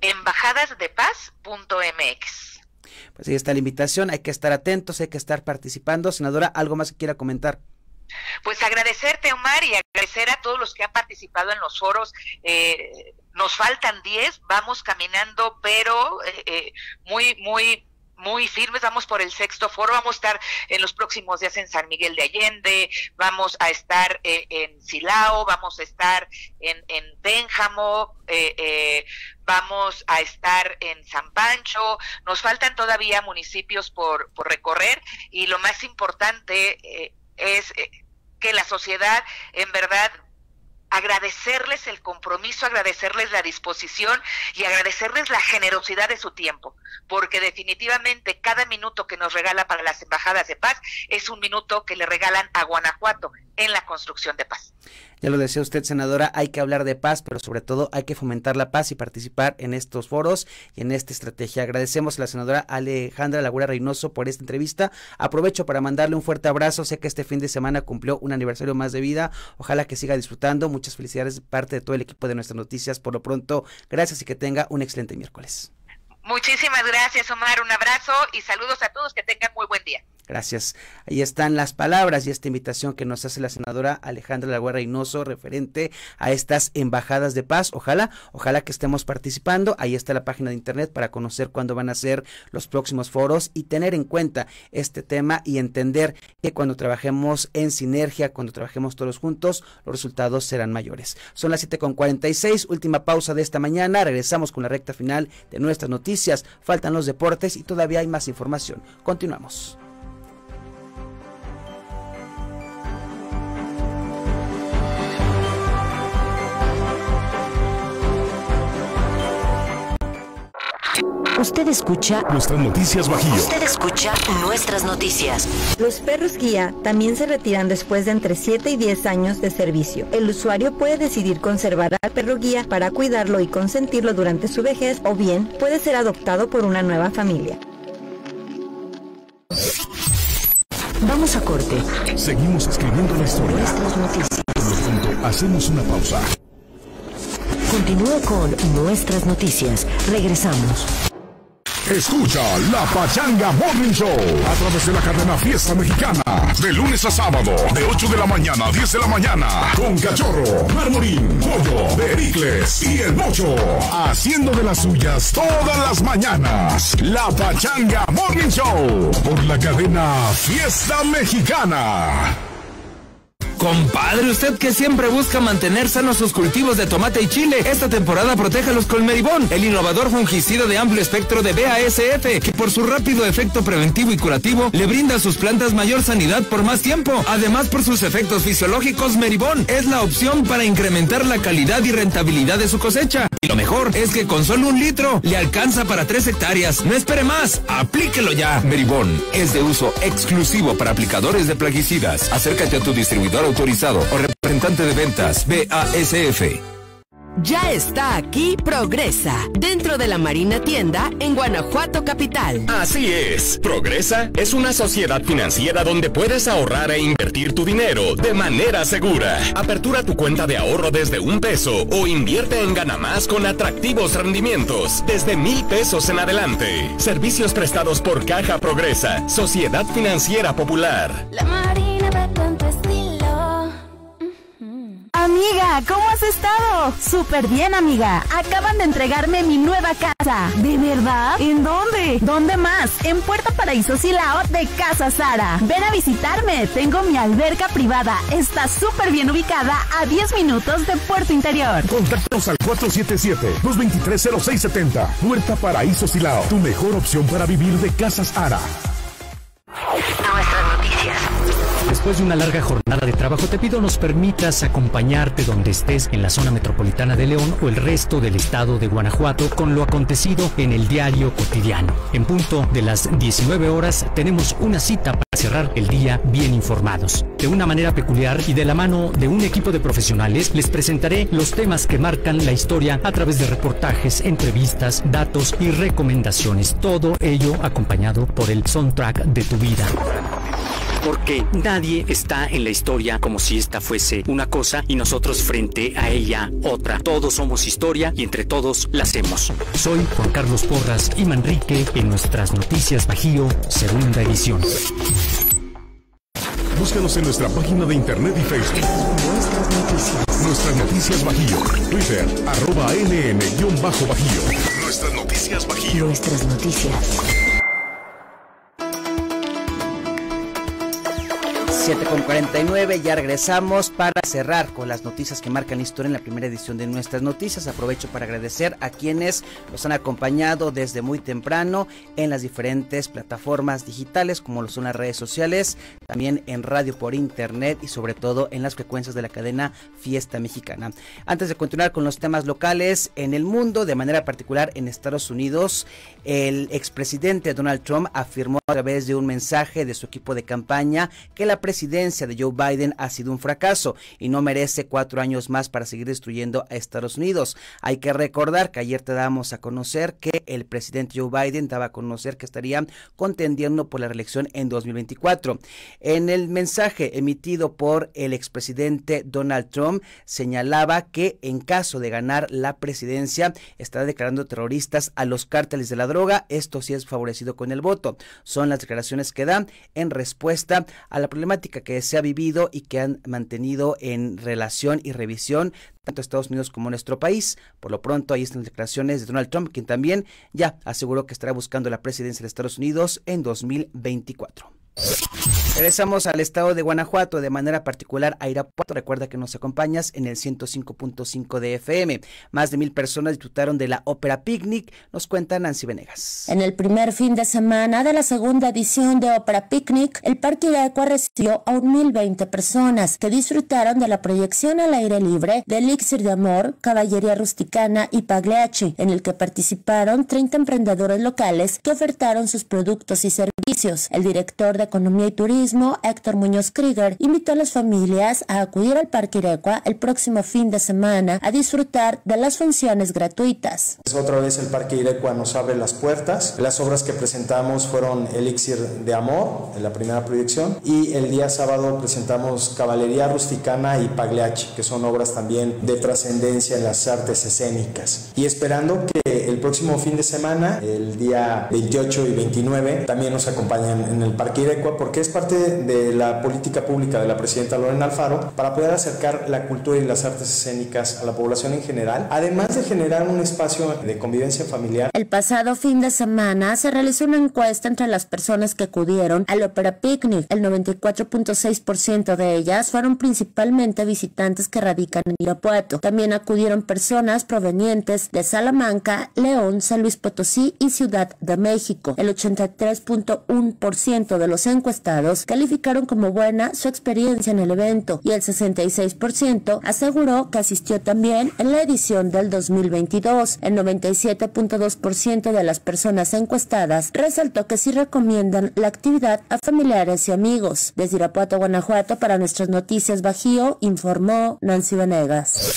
embajadasdepaz.mx. Pues ahí está la invitación, hay que estar atentos, hay que estar participando. Senadora, ¿algo más que quiera comentar? Pues agradecerte, Omar, y agradecer a todos los que han participado en los foros. Eh, nos faltan 10, vamos caminando, pero eh, eh, muy, muy muy firmes, vamos por el sexto foro, vamos a estar en los próximos días en San Miguel de Allende, vamos a estar eh, en Silao, vamos a estar en, en eh, eh, vamos a estar en San Pancho, nos faltan todavía municipios por, por recorrer y lo más importante es que la sociedad en verdad agradecerles el compromiso, agradecerles la disposición y agradecerles la generosidad de su tiempo, porque definitivamente cada minuto que nos regala para las embajadas de paz es un minuto que le regalan a Guanajuato en la construcción de paz. Ya lo decía usted, senadora, hay que hablar de paz, pero sobre todo hay que fomentar la paz y participar en estos foros y en esta estrategia. Agradecemos a la senadora Alejandra Lagura Reynoso por esta entrevista. Aprovecho para mandarle un fuerte abrazo. Sé que este fin de semana cumplió un aniversario más de vida. Ojalá que siga disfrutando. Muchas felicidades de parte de todo el equipo de nuestras noticias. Por lo pronto, gracias y que tenga un excelente miércoles. Muchísimas gracias, Omar. Un abrazo y saludos a todos. Que tengan muy buen día. Gracias. Ahí están las palabras y esta invitación que nos hace la senadora Alejandra Lagüe Reynoso referente a estas embajadas de paz. Ojalá, ojalá que estemos participando. Ahí está la página de internet para conocer cuándo van a ser los próximos foros y tener en cuenta este tema y entender que cuando trabajemos en sinergia, cuando trabajemos todos juntos, los resultados serán mayores. Son las 7.46, última pausa de esta mañana. Regresamos con la recta final de nuestras noticias. Faltan los deportes y todavía hay más información. Continuamos. Usted escucha nuestras noticias Bajío. Usted escucha nuestras noticias. Los perros guía también se retiran después de entre 7 y 10 años de servicio. El usuario puede decidir conservar al perro guía para cuidarlo y consentirlo durante su vejez o bien puede ser adoptado por una nueva familia. Vamos a corte. Seguimos escribiendo la historia. Nuestras noticias. Por lo pronto, hacemos una pausa. Continúa con nuestras noticias. Regresamos. Escucha la Pachanga Morning Show a través de la cadena Fiesta Mexicana. De lunes a sábado, de 8 de la mañana a 10 de la mañana. Con Cachorro, Marmorín, Pollo, Pericles y El Mocho. Haciendo de las suyas todas las mañanas. La Pachanga Morning Show. Por la cadena Fiesta Mexicana. Compadre, usted que siempre busca mantener sanos sus cultivos de tomate y chile, esta temporada protéjalos con Meribón, el innovador fungicida de amplio espectro de BASF, que por su rápido efecto preventivo y curativo le brinda a sus plantas mayor sanidad por más tiempo. Además, por sus efectos fisiológicos, Meribón es la opción para incrementar la calidad y rentabilidad de su cosecha. Y lo mejor es que con solo un litro le alcanza para tres hectáreas. No espere más, aplíquelo ya. Meribón es de uso exclusivo para aplicadores de plaguicidas. Acércate a tu distribuidor autorizado o representante de ventas BASF. Ya está aquí Progresa, dentro de la Marina Tienda en Guanajuato Capital. Así es, Progresa es una sociedad financiera donde puedes ahorrar e invertir tu dinero de manera segura. Apertura tu cuenta de ahorro desde un peso o invierte en Ganamás con atractivos rendimientos desde mil pesos en adelante. Servicios prestados por Caja Progresa, Sociedad Financiera Popular. La Marina Amiga, ¿cómo has estado? Súper bien, amiga. Acaban de entregarme mi nueva casa. ¿De verdad? ¿En dónde? ¿Dónde más? En Puerto Paraíso Silao de Casa Sara. Ven a visitarme. Tengo mi alberca privada. Está súper bien ubicada a 10 minutos de Puerto Interior. Contáctanos al 477-223-0670. Puerta Paraíso Silao. Tu mejor opción para vivir de Casas Ara. Después de una larga jornada de trabajo, te pido nos permitas acompañarte donde estés en la zona metropolitana de León o el resto del estado de Guanajuato con lo acontecido en el diario cotidiano. En punto de las 19 horas tenemos una cita para cerrar el día bien informados. De una manera peculiar y de la mano de un equipo de profesionales, les presentaré los temas que marcan la historia a través de reportajes, entrevistas, datos y recomendaciones. Todo ello acompañado por el soundtrack de tu vida. Porque nadie está en la historia como si esta fuese una cosa y nosotros frente a ella otra. Todos somos historia y entre todos la hacemos. Soy Juan Carlos Porras y Manrique en nuestras noticias Bajío, segunda edición. Búscanos en nuestra página de internet y Facebook. Nuestras noticias. Nuestras noticias Bajío. Twitter, arroba nn-bajío. Nuestras noticias Bajío. Nuestras noticias. 7 con 49, ya regresamos para cerrar con las noticias que marcan la historia en la primera edición de nuestras noticias. Aprovecho para agradecer a quienes nos han acompañado desde muy temprano en las diferentes plataformas digitales, como son las redes sociales, también en radio por internet y sobre todo en las frecuencias de la cadena Fiesta Mexicana. Antes de continuar con los temas locales en el mundo, de manera particular en Estados Unidos, el expresidente Donald Trump afirmó a través de un mensaje de su equipo de campaña que la presidencia de Joe Biden ha sido un fracaso y no merece cuatro años más para seguir destruyendo a Estados Unidos. Hay que recordar que ayer te damos a conocer que el presidente Joe Biden daba a conocer que estaría contendiendo por la reelección en 2024. En el mensaje emitido por el expresidente Donald Trump señalaba que en caso de ganar la presidencia estará declarando terroristas a los cárteles de la droga. Esto sí es favorecido con el voto. Son las declaraciones que dan en respuesta a la problemática que se ha vivido y que han mantenido en relación y revisión tanto Estados Unidos como nuestro país. Por lo pronto, ahí están las declaraciones de Donald Trump, quien también ya aseguró que estará buscando la presidencia de Estados Unidos en 2024. Regresamos al estado de Guanajuato, de manera particular a Irapuato. Recuerda que nos acompañas en el 105.5 de FM. Más de mil personas disfrutaron de la Ópera Picnic, nos cuenta Nancy Venegas. En el primer fin de semana de la segunda edición de Ópera Picnic, el Parque Irecua recibió a 1.020 personas que disfrutaron de la proyección al aire libre de Elixir de Amor, Caballería Rusticana y Pagliacci, en el que participaron 30 emprendedores locales que ofertaron sus productos y servicios. El director de Economía y Turismo, Héctor Muñoz Krieger, invitó a las familias a acudir al Parque Irecua el próximo fin de semana a disfrutar de las funciones gratuitas. Otra vez el Parque Irecua nos abre las puertas. Las obras que presentamos fueron Elixir de Amor, en la primera proyección, y el día sábado presentamos Caballería Rusticana y Pagliacci, que son obras también de trascendencia en las artes escénicas. Y esperando que el próximo fin de semana, el día 28 y 29, también nos acompañan en el Parque Irecua porque es parte de la política pública de la presidenta Lorena Alfaro para poder acercar la cultura y las artes escénicas a la población en general, además de generar un espacio de convivencia familiar. El pasado fin de semana se realizó una encuesta entre las personas que acudieron al Opera Picnic. El 94.6% de ellas fueron principalmente visitantes que radican en Irapuato. También acudieron personas provenientes de Salamanca, León, San Luis Potosí y Ciudad de México. El 83.1% de los encuestados calificaron como buena su experiencia en el evento y el 66% aseguró que asistió también en la edición del 2022. El 97.2% de las personas encuestadas resaltó que sí recomiendan la actividad a familiares y amigos. Desde Irapuato, Guanajuato, para nuestras noticias Bajío, informó Nancy Venegas.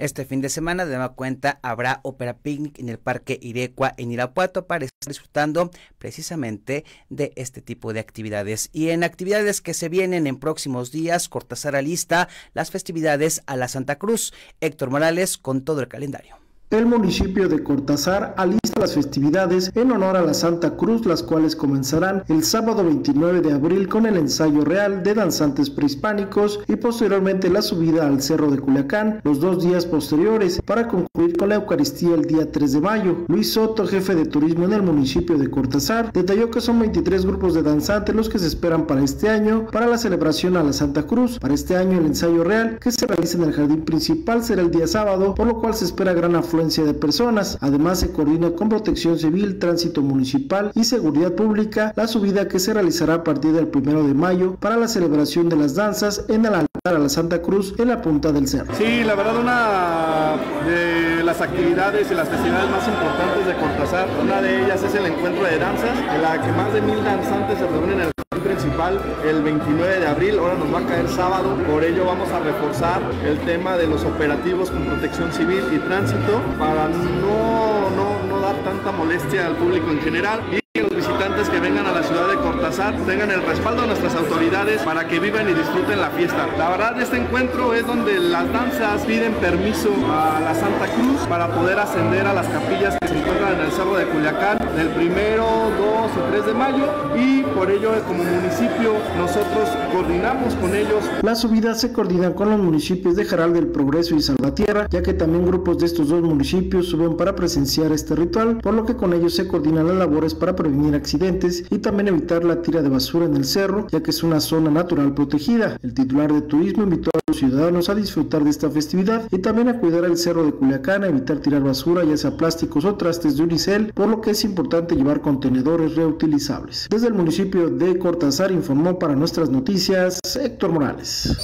Este fin de semana, de nueva cuenta, habrá Opera Picnic en el Parque Irecua en Irapuato para estar disfrutando precisamente de este tipo de actividades. Y en actividades que se vienen en próximos días, Cortázar lista las festividades a la Santa Cruz. Héctor Morales con todo el calendario. El municipio de Cortázar alista las festividades en honor a la Santa Cruz, las cuales comenzarán el sábado 29 de abril con el ensayo real de danzantes prehispánicos y posteriormente la subida al Cerro de Culiacán los dos días posteriores para concluir con la Eucaristía el día 3 de mayo. Luis Soto, jefe de turismo en el municipio de Cortázar, detalló que son 23 grupos de danzantes los que se esperan para este año para la celebración a la Santa Cruz. Para este año el ensayo real que se realiza en el jardín principal será el día sábado, por lo cual se espera gran afluencia de personas. Además, se coordina con Protección Civil, Tránsito Municipal y Seguridad Pública la subida que se realizará a partir del primero de mayo para la celebración de las danzas en el a la Santa Cruz en la punta del cerro. Sí, la verdad, una de las actividades y las festividades más importantes de Cortázar, una de ellas es el encuentro de danzas, en la que más de mil danzantes se reúnen en el principal el 29 de abril, ahora nos va a caer sábado, por ello vamos a reforzar el tema de los operativos con protección civil y tránsito para no, no, no dar tanta molestia al público en general. Y que los visitantes que vengan a la ciudad de Cortázar tengan el respaldo de nuestras autoridades para que vivan y disfruten la fiesta. La verdad, este encuentro es donde las danzas piden permiso a la Santa Cruz para poder ascender a las capillas que se encuentran en el Cerro de Culiacán del primero, 2 y 3 de mayo y por ello como municipio nosotros coordinamos con ellos. Las subidas se coordinan con los municipios de Jaral del Progreso y Salvatierra, ya que también grupos de estos dos municipios suben para presenciar este ritual, por lo que con ellos se coordinan las labores para prevenir accidentes y también evitar la tira de basura en el cerro, ya que es una zona natural protegida. El titular de turismo invitó a ciudadanos a disfrutar de esta festividad y también a cuidar el cerro de Culiacán, a evitar tirar basura, ya sea plásticos o trastes de unicel, por lo que es importante llevar contenedores reutilizables. Desde el municipio de Cortázar informó para nuestras noticias Héctor Morales.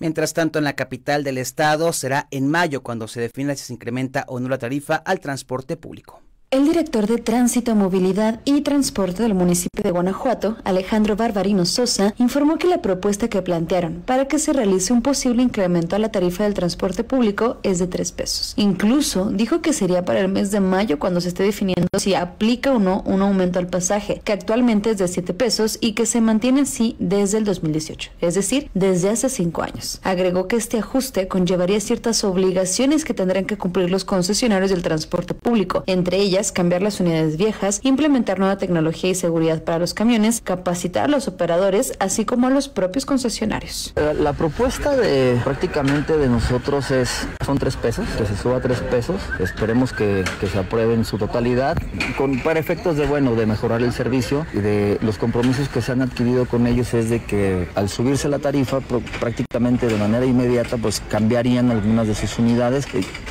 Mientras tanto, en la capital del estado será en mayo cuando se defina si se incrementa o no la tarifa al transporte público. El director de Tránsito, Movilidad y Transporte del municipio de Guanajuato, Alejandro Barbarino Sosa, informó que la propuesta que plantearon para que se realice un posible incremento a la tarifa del transporte público es de 3 pesos. Incluso dijo que sería para el mes de mayo cuando se esté definiendo si aplica o no un aumento al pasaje, que actualmente es de 7 pesos y que se mantiene así desde el 2018, es decir, desde hace 5 años. Agregó que este ajuste conllevaría ciertas obligaciones que tendrán que cumplir los concesionarios del transporte público, entre ellas cambiar las unidades viejas, implementar nueva tecnología y seguridad para los camiones, capacitar a los operadores, así como a los propios concesionarios. La, la propuesta de prácticamente de nosotros es son tres pesos, que se suba tres pesos. Esperemos que, que se apruebe en su totalidad, con para efectos de bueno, de mejorar el servicio y de los compromisos que se han adquirido con ellos es de que al subirse la tarifa prácticamente de manera inmediata pues cambiarían algunas de sus unidades.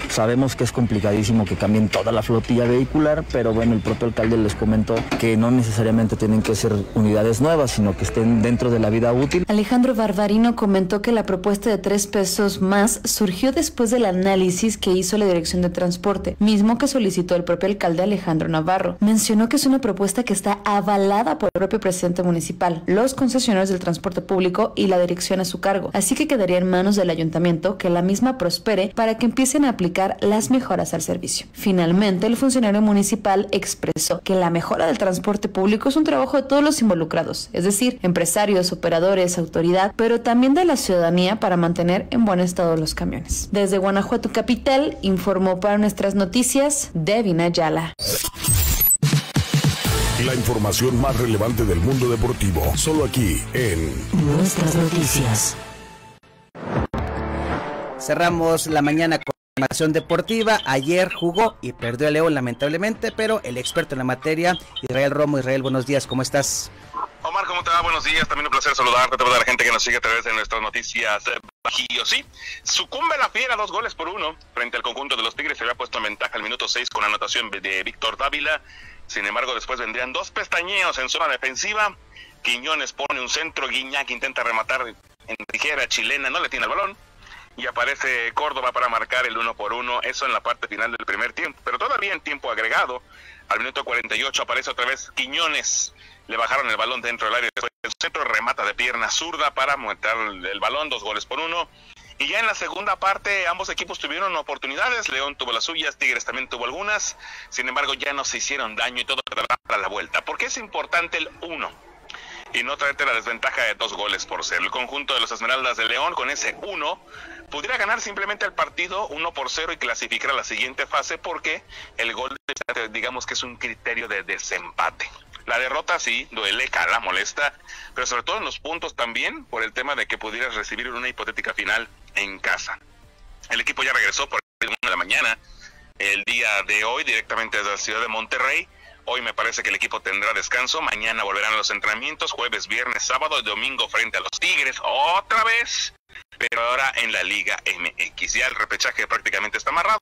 Sabemos que es complicadísimo que cambien toda la flotilla vehicular, pero bueno, el propio alcalde les comentó que no necesariamente tienen que ser unidades nuevas, sino que estén dentro de la vida útil. Alejandro Barbarino comentó que la propuesta de tres pesos más surgió después del análisis que hizo la Dirección de Transporte, mismo que solicitó el propio alcalde Alejandro Navarro. Mencionó que es una propuesta que está avalada por el propio presidente municipal, los concesionarios del transporte público y la dirección a su cargo, así que quedaría en manos del ayuntamiento que la misma prospere para que empiecen a aplicar las mejoras al servicio. Finalmente, el funcionario municipal municipal expresó que la mejora del transporte público es un trabajo de todos los involucrados, es decir, empresarios, operadores, autoridad, pero también de la ciudadanía para mantener en buen estado los camiones. Desde Guanajuato Capital, informó para nuestras noticias Devin Ayala. La información más relevante del mundo deportivo, solo aquí en Nuestras noticias. Cerramos la mañana con información deportiva. Ayer jugó y perdió a León lamentablemente, pero el experto en la materia, Israel Romo. Israel, buenos días, ¿cómo estás? Omar, ¿cómo te va? Buenos días. También un placer saludarte a toda la gente que nos sigue a través de nuestras noticias Bajío. Sí, sucumbe la fiera dos goles por uno frente al conjunto de los Tigres. Se había puesto en ventaja al minuto 6 con anotación de Víctor Dávila. Sin embargo, después vendrían dos pestañeos en zona defensiva. Quiñones pone un centro, Guiñac intenta rematar en tijera chilena, no le tiene el balón. Y aparece Córdoba para marcar el uno por uno, eso en la parte final del primer tiempo. Pero todavía en tiempo agregado, al minuto 48 aparece otra vez Quiñones. Le bajaron el balón dentro del área. Después el centro remata de pierna zurda para montar el balón, dos goles por uno. Y ya en la segunda parte ambos equipos tuvieron oportunidades, León tuvo las suyas, Tigres también tuvo algunas, sin embargo ya no se hicieron daño y todo para la vuelta. ¿Por qué es importante el uno? Y no traerte la desventaja de dos goles por cero. El conjunto de los Esmeraldas de León con ese uno pudiera ganar simplemente el partido uno por cero y clasificar a la siguiente fase porque el gol digamos que es un criterio de desempate. La derrota sí, duele, cala, molesta, pero sobre todo en los puntos también por el tema de que pudieras recibir una hipotética final en casa. El equipo ya regresó por el 1 de la mañana el día de hoy directamente desde la ciudad de Monterrey. Hoy me parece que el equipo tendrá descanso. Mañana volverán a los entrenamientos. Jueves, viernes, sábado y domingo frente a los Tigres. Otra vez. Pero ahora en la Liga MX. Ya el repechaje prácticamente está amarrado.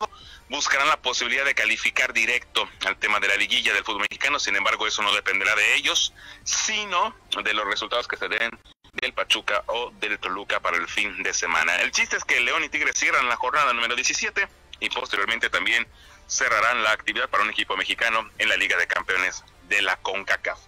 Buscarán la posibilidad de calificar directo al tema de la liguilla del fútbol mexicano. Sin embargo, eso no dependerá de ellos, sino de los resultados que se den del Pachuca o del Toluca para el fin de semana. El chiste es que León y Tigres cierran la jornada número 17 y posteriormente también cerrarán la actividad para un equipo mexicano en la Liga de Campeones de la CONCACAF.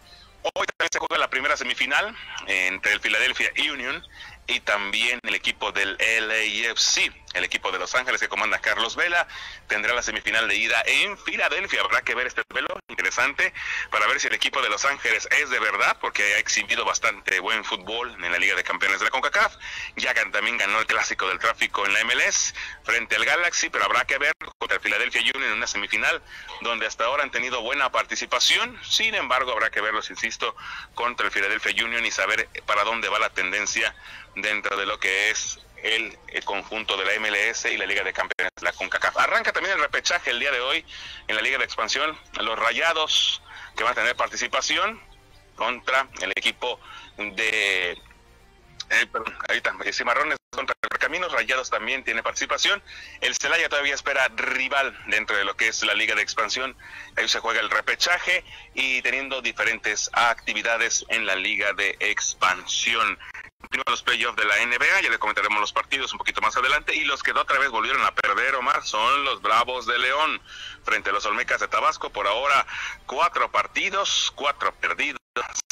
Hoy también se juega la primera semifinal entre el Philadelphia Union y también el equipo del LAFC, el equipo de Los Ángeles que comanda Carlos Vela, tendrá la semifinal de ida en Filadelfia. Habrá que ver este duelo interesante para ver si el equipo de Los Ángeles es de verdad, porque ha exhibido bastante buen fútbol en la Liga de Campeones de la CONCACAF. Ya también ganó el clásico del tráfico en la MLS frente al Galaxy, pero habrá que ver contra el Philadelphia Union en una semifinal donde hasta ahora han tenido buena participación. Sin embargo, habrá que verlos, insisto, contra el Philadelphia Union y saber para dónde va la tendencia dentro de lo que es el, conjunto de la MLS y la Liga de Campeones la CONCACAF. Arranca también el repechaje el día de hoy en la Liga de Expansión. Los Rayados que van a tener participación contra el equipo de eh, perdón, ahorita, Cimarrones contra Caminos, Rayados también tiene participación. El Celaya todavía espera rival dentro de lo que es la Liga de Expansión. Ahí se juega el repechaje y teniendo diferentes actividades en la Liga de Expansión. Continúan los playoffs de la NBA, ya le comentaremos los partidos un poquito más adelante. Y los que otra vez volvieron a perder, Omar, son los Bravos de León frente a los Olmecas de Tabasco. Por ahora, cuatro partidos, cuatro perdidos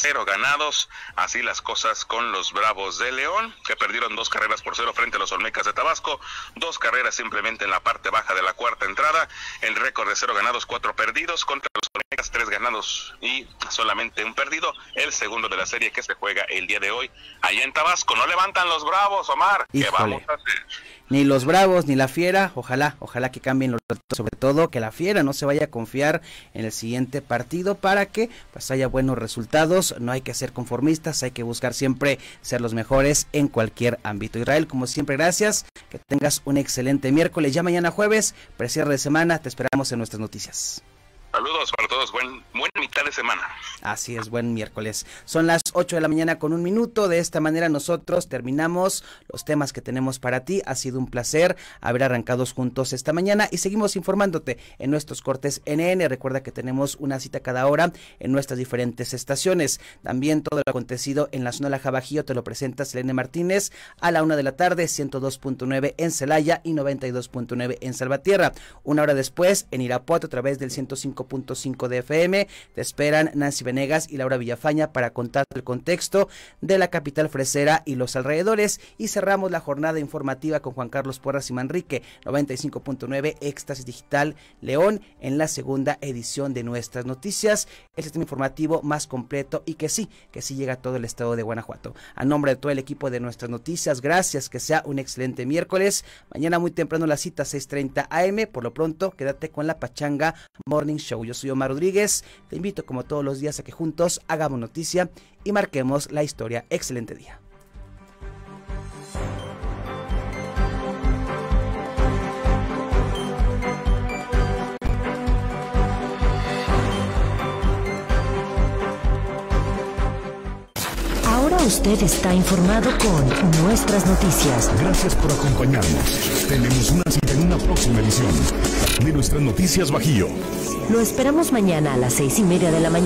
cero ganados, así las cosas con los Bravos de León, que perdieron dos carreras por cero frente a los Olmecas de Tabasco, dos carreras simplemente en la parte baja de la cuarta entrada, el récord de cero ganados, cuatro perdidos, contra los Olmecas, tres ganados y solamente un perdido, el segundo de la serie que se juega el día de hoy, allá en Tabasco, no levantan los Bravos, Omar, ¿qué vamos a hacer? Ni los Bravos ni la Fiera, ojalá, ojalá que cambien los sobre todo que la Fiera no se vaya a confiar en el siguiente partido para que pues haya buenos resultados, no hay que ser conformistas, hay que buscar siempre ser los mejores en cualquier ámbito. Israel, como siempre, gracias, que tengas un excelente miércoles, ya mañana jueves, precierre de semana, te esperamos en nuestras noticias. Saludos para todos, buen, buena mitad de semana. Así es, buen miércoles. Son las 8 de la mañana con un minuto. De esta manera nosotros terminamos los temas que tenemos para ti. Ha sido un placer haber arrancado juntos esta mañana y seguimos informándote en nuestros cortes NN. Recuerda que tenemos una cita cada hora en nuestras diferentes estaciones. También todo lo acontecido en la zona de la Jabajío te lo presenta Selene Martínez a la una de la tarde, 102.9 en Celaya y 92.9 en Salvatierra. Una hora después en Irapuato a través del 105 95.5 de FM. Te esperan Nancy Venegas y Laura Villafaña para contar el contexto de la capital fresera y los alrededores. Y cerramos la jornada informativa con Juan Carlos Porras y Manrique, 95.9 Éxtasis Digital León, en la segunda edición de nuestras noticias. El sistema informativo más completo y que sí, que sí llega a todo el estado de Guanajuato. A nombre de todo el equipo de nuestras noticias, gracias, que sea un excelente miércoles. Mañana muy temprano la cita 6.30 AM. Por lo pronto, quédate con la Pachanga Morning Show. Yo soy Omar Rodríguez. Te invito como todos los días a que juntos hagamos noticia y marquemos la historia. Excelente día. Ahora usted está informado con nuestras noticias. Gracias por acompañarnos. Tenemos una cita en una próxima edición de nuestras noticias Bajío. Lo esperamos mañana a las seis y media de la mañana.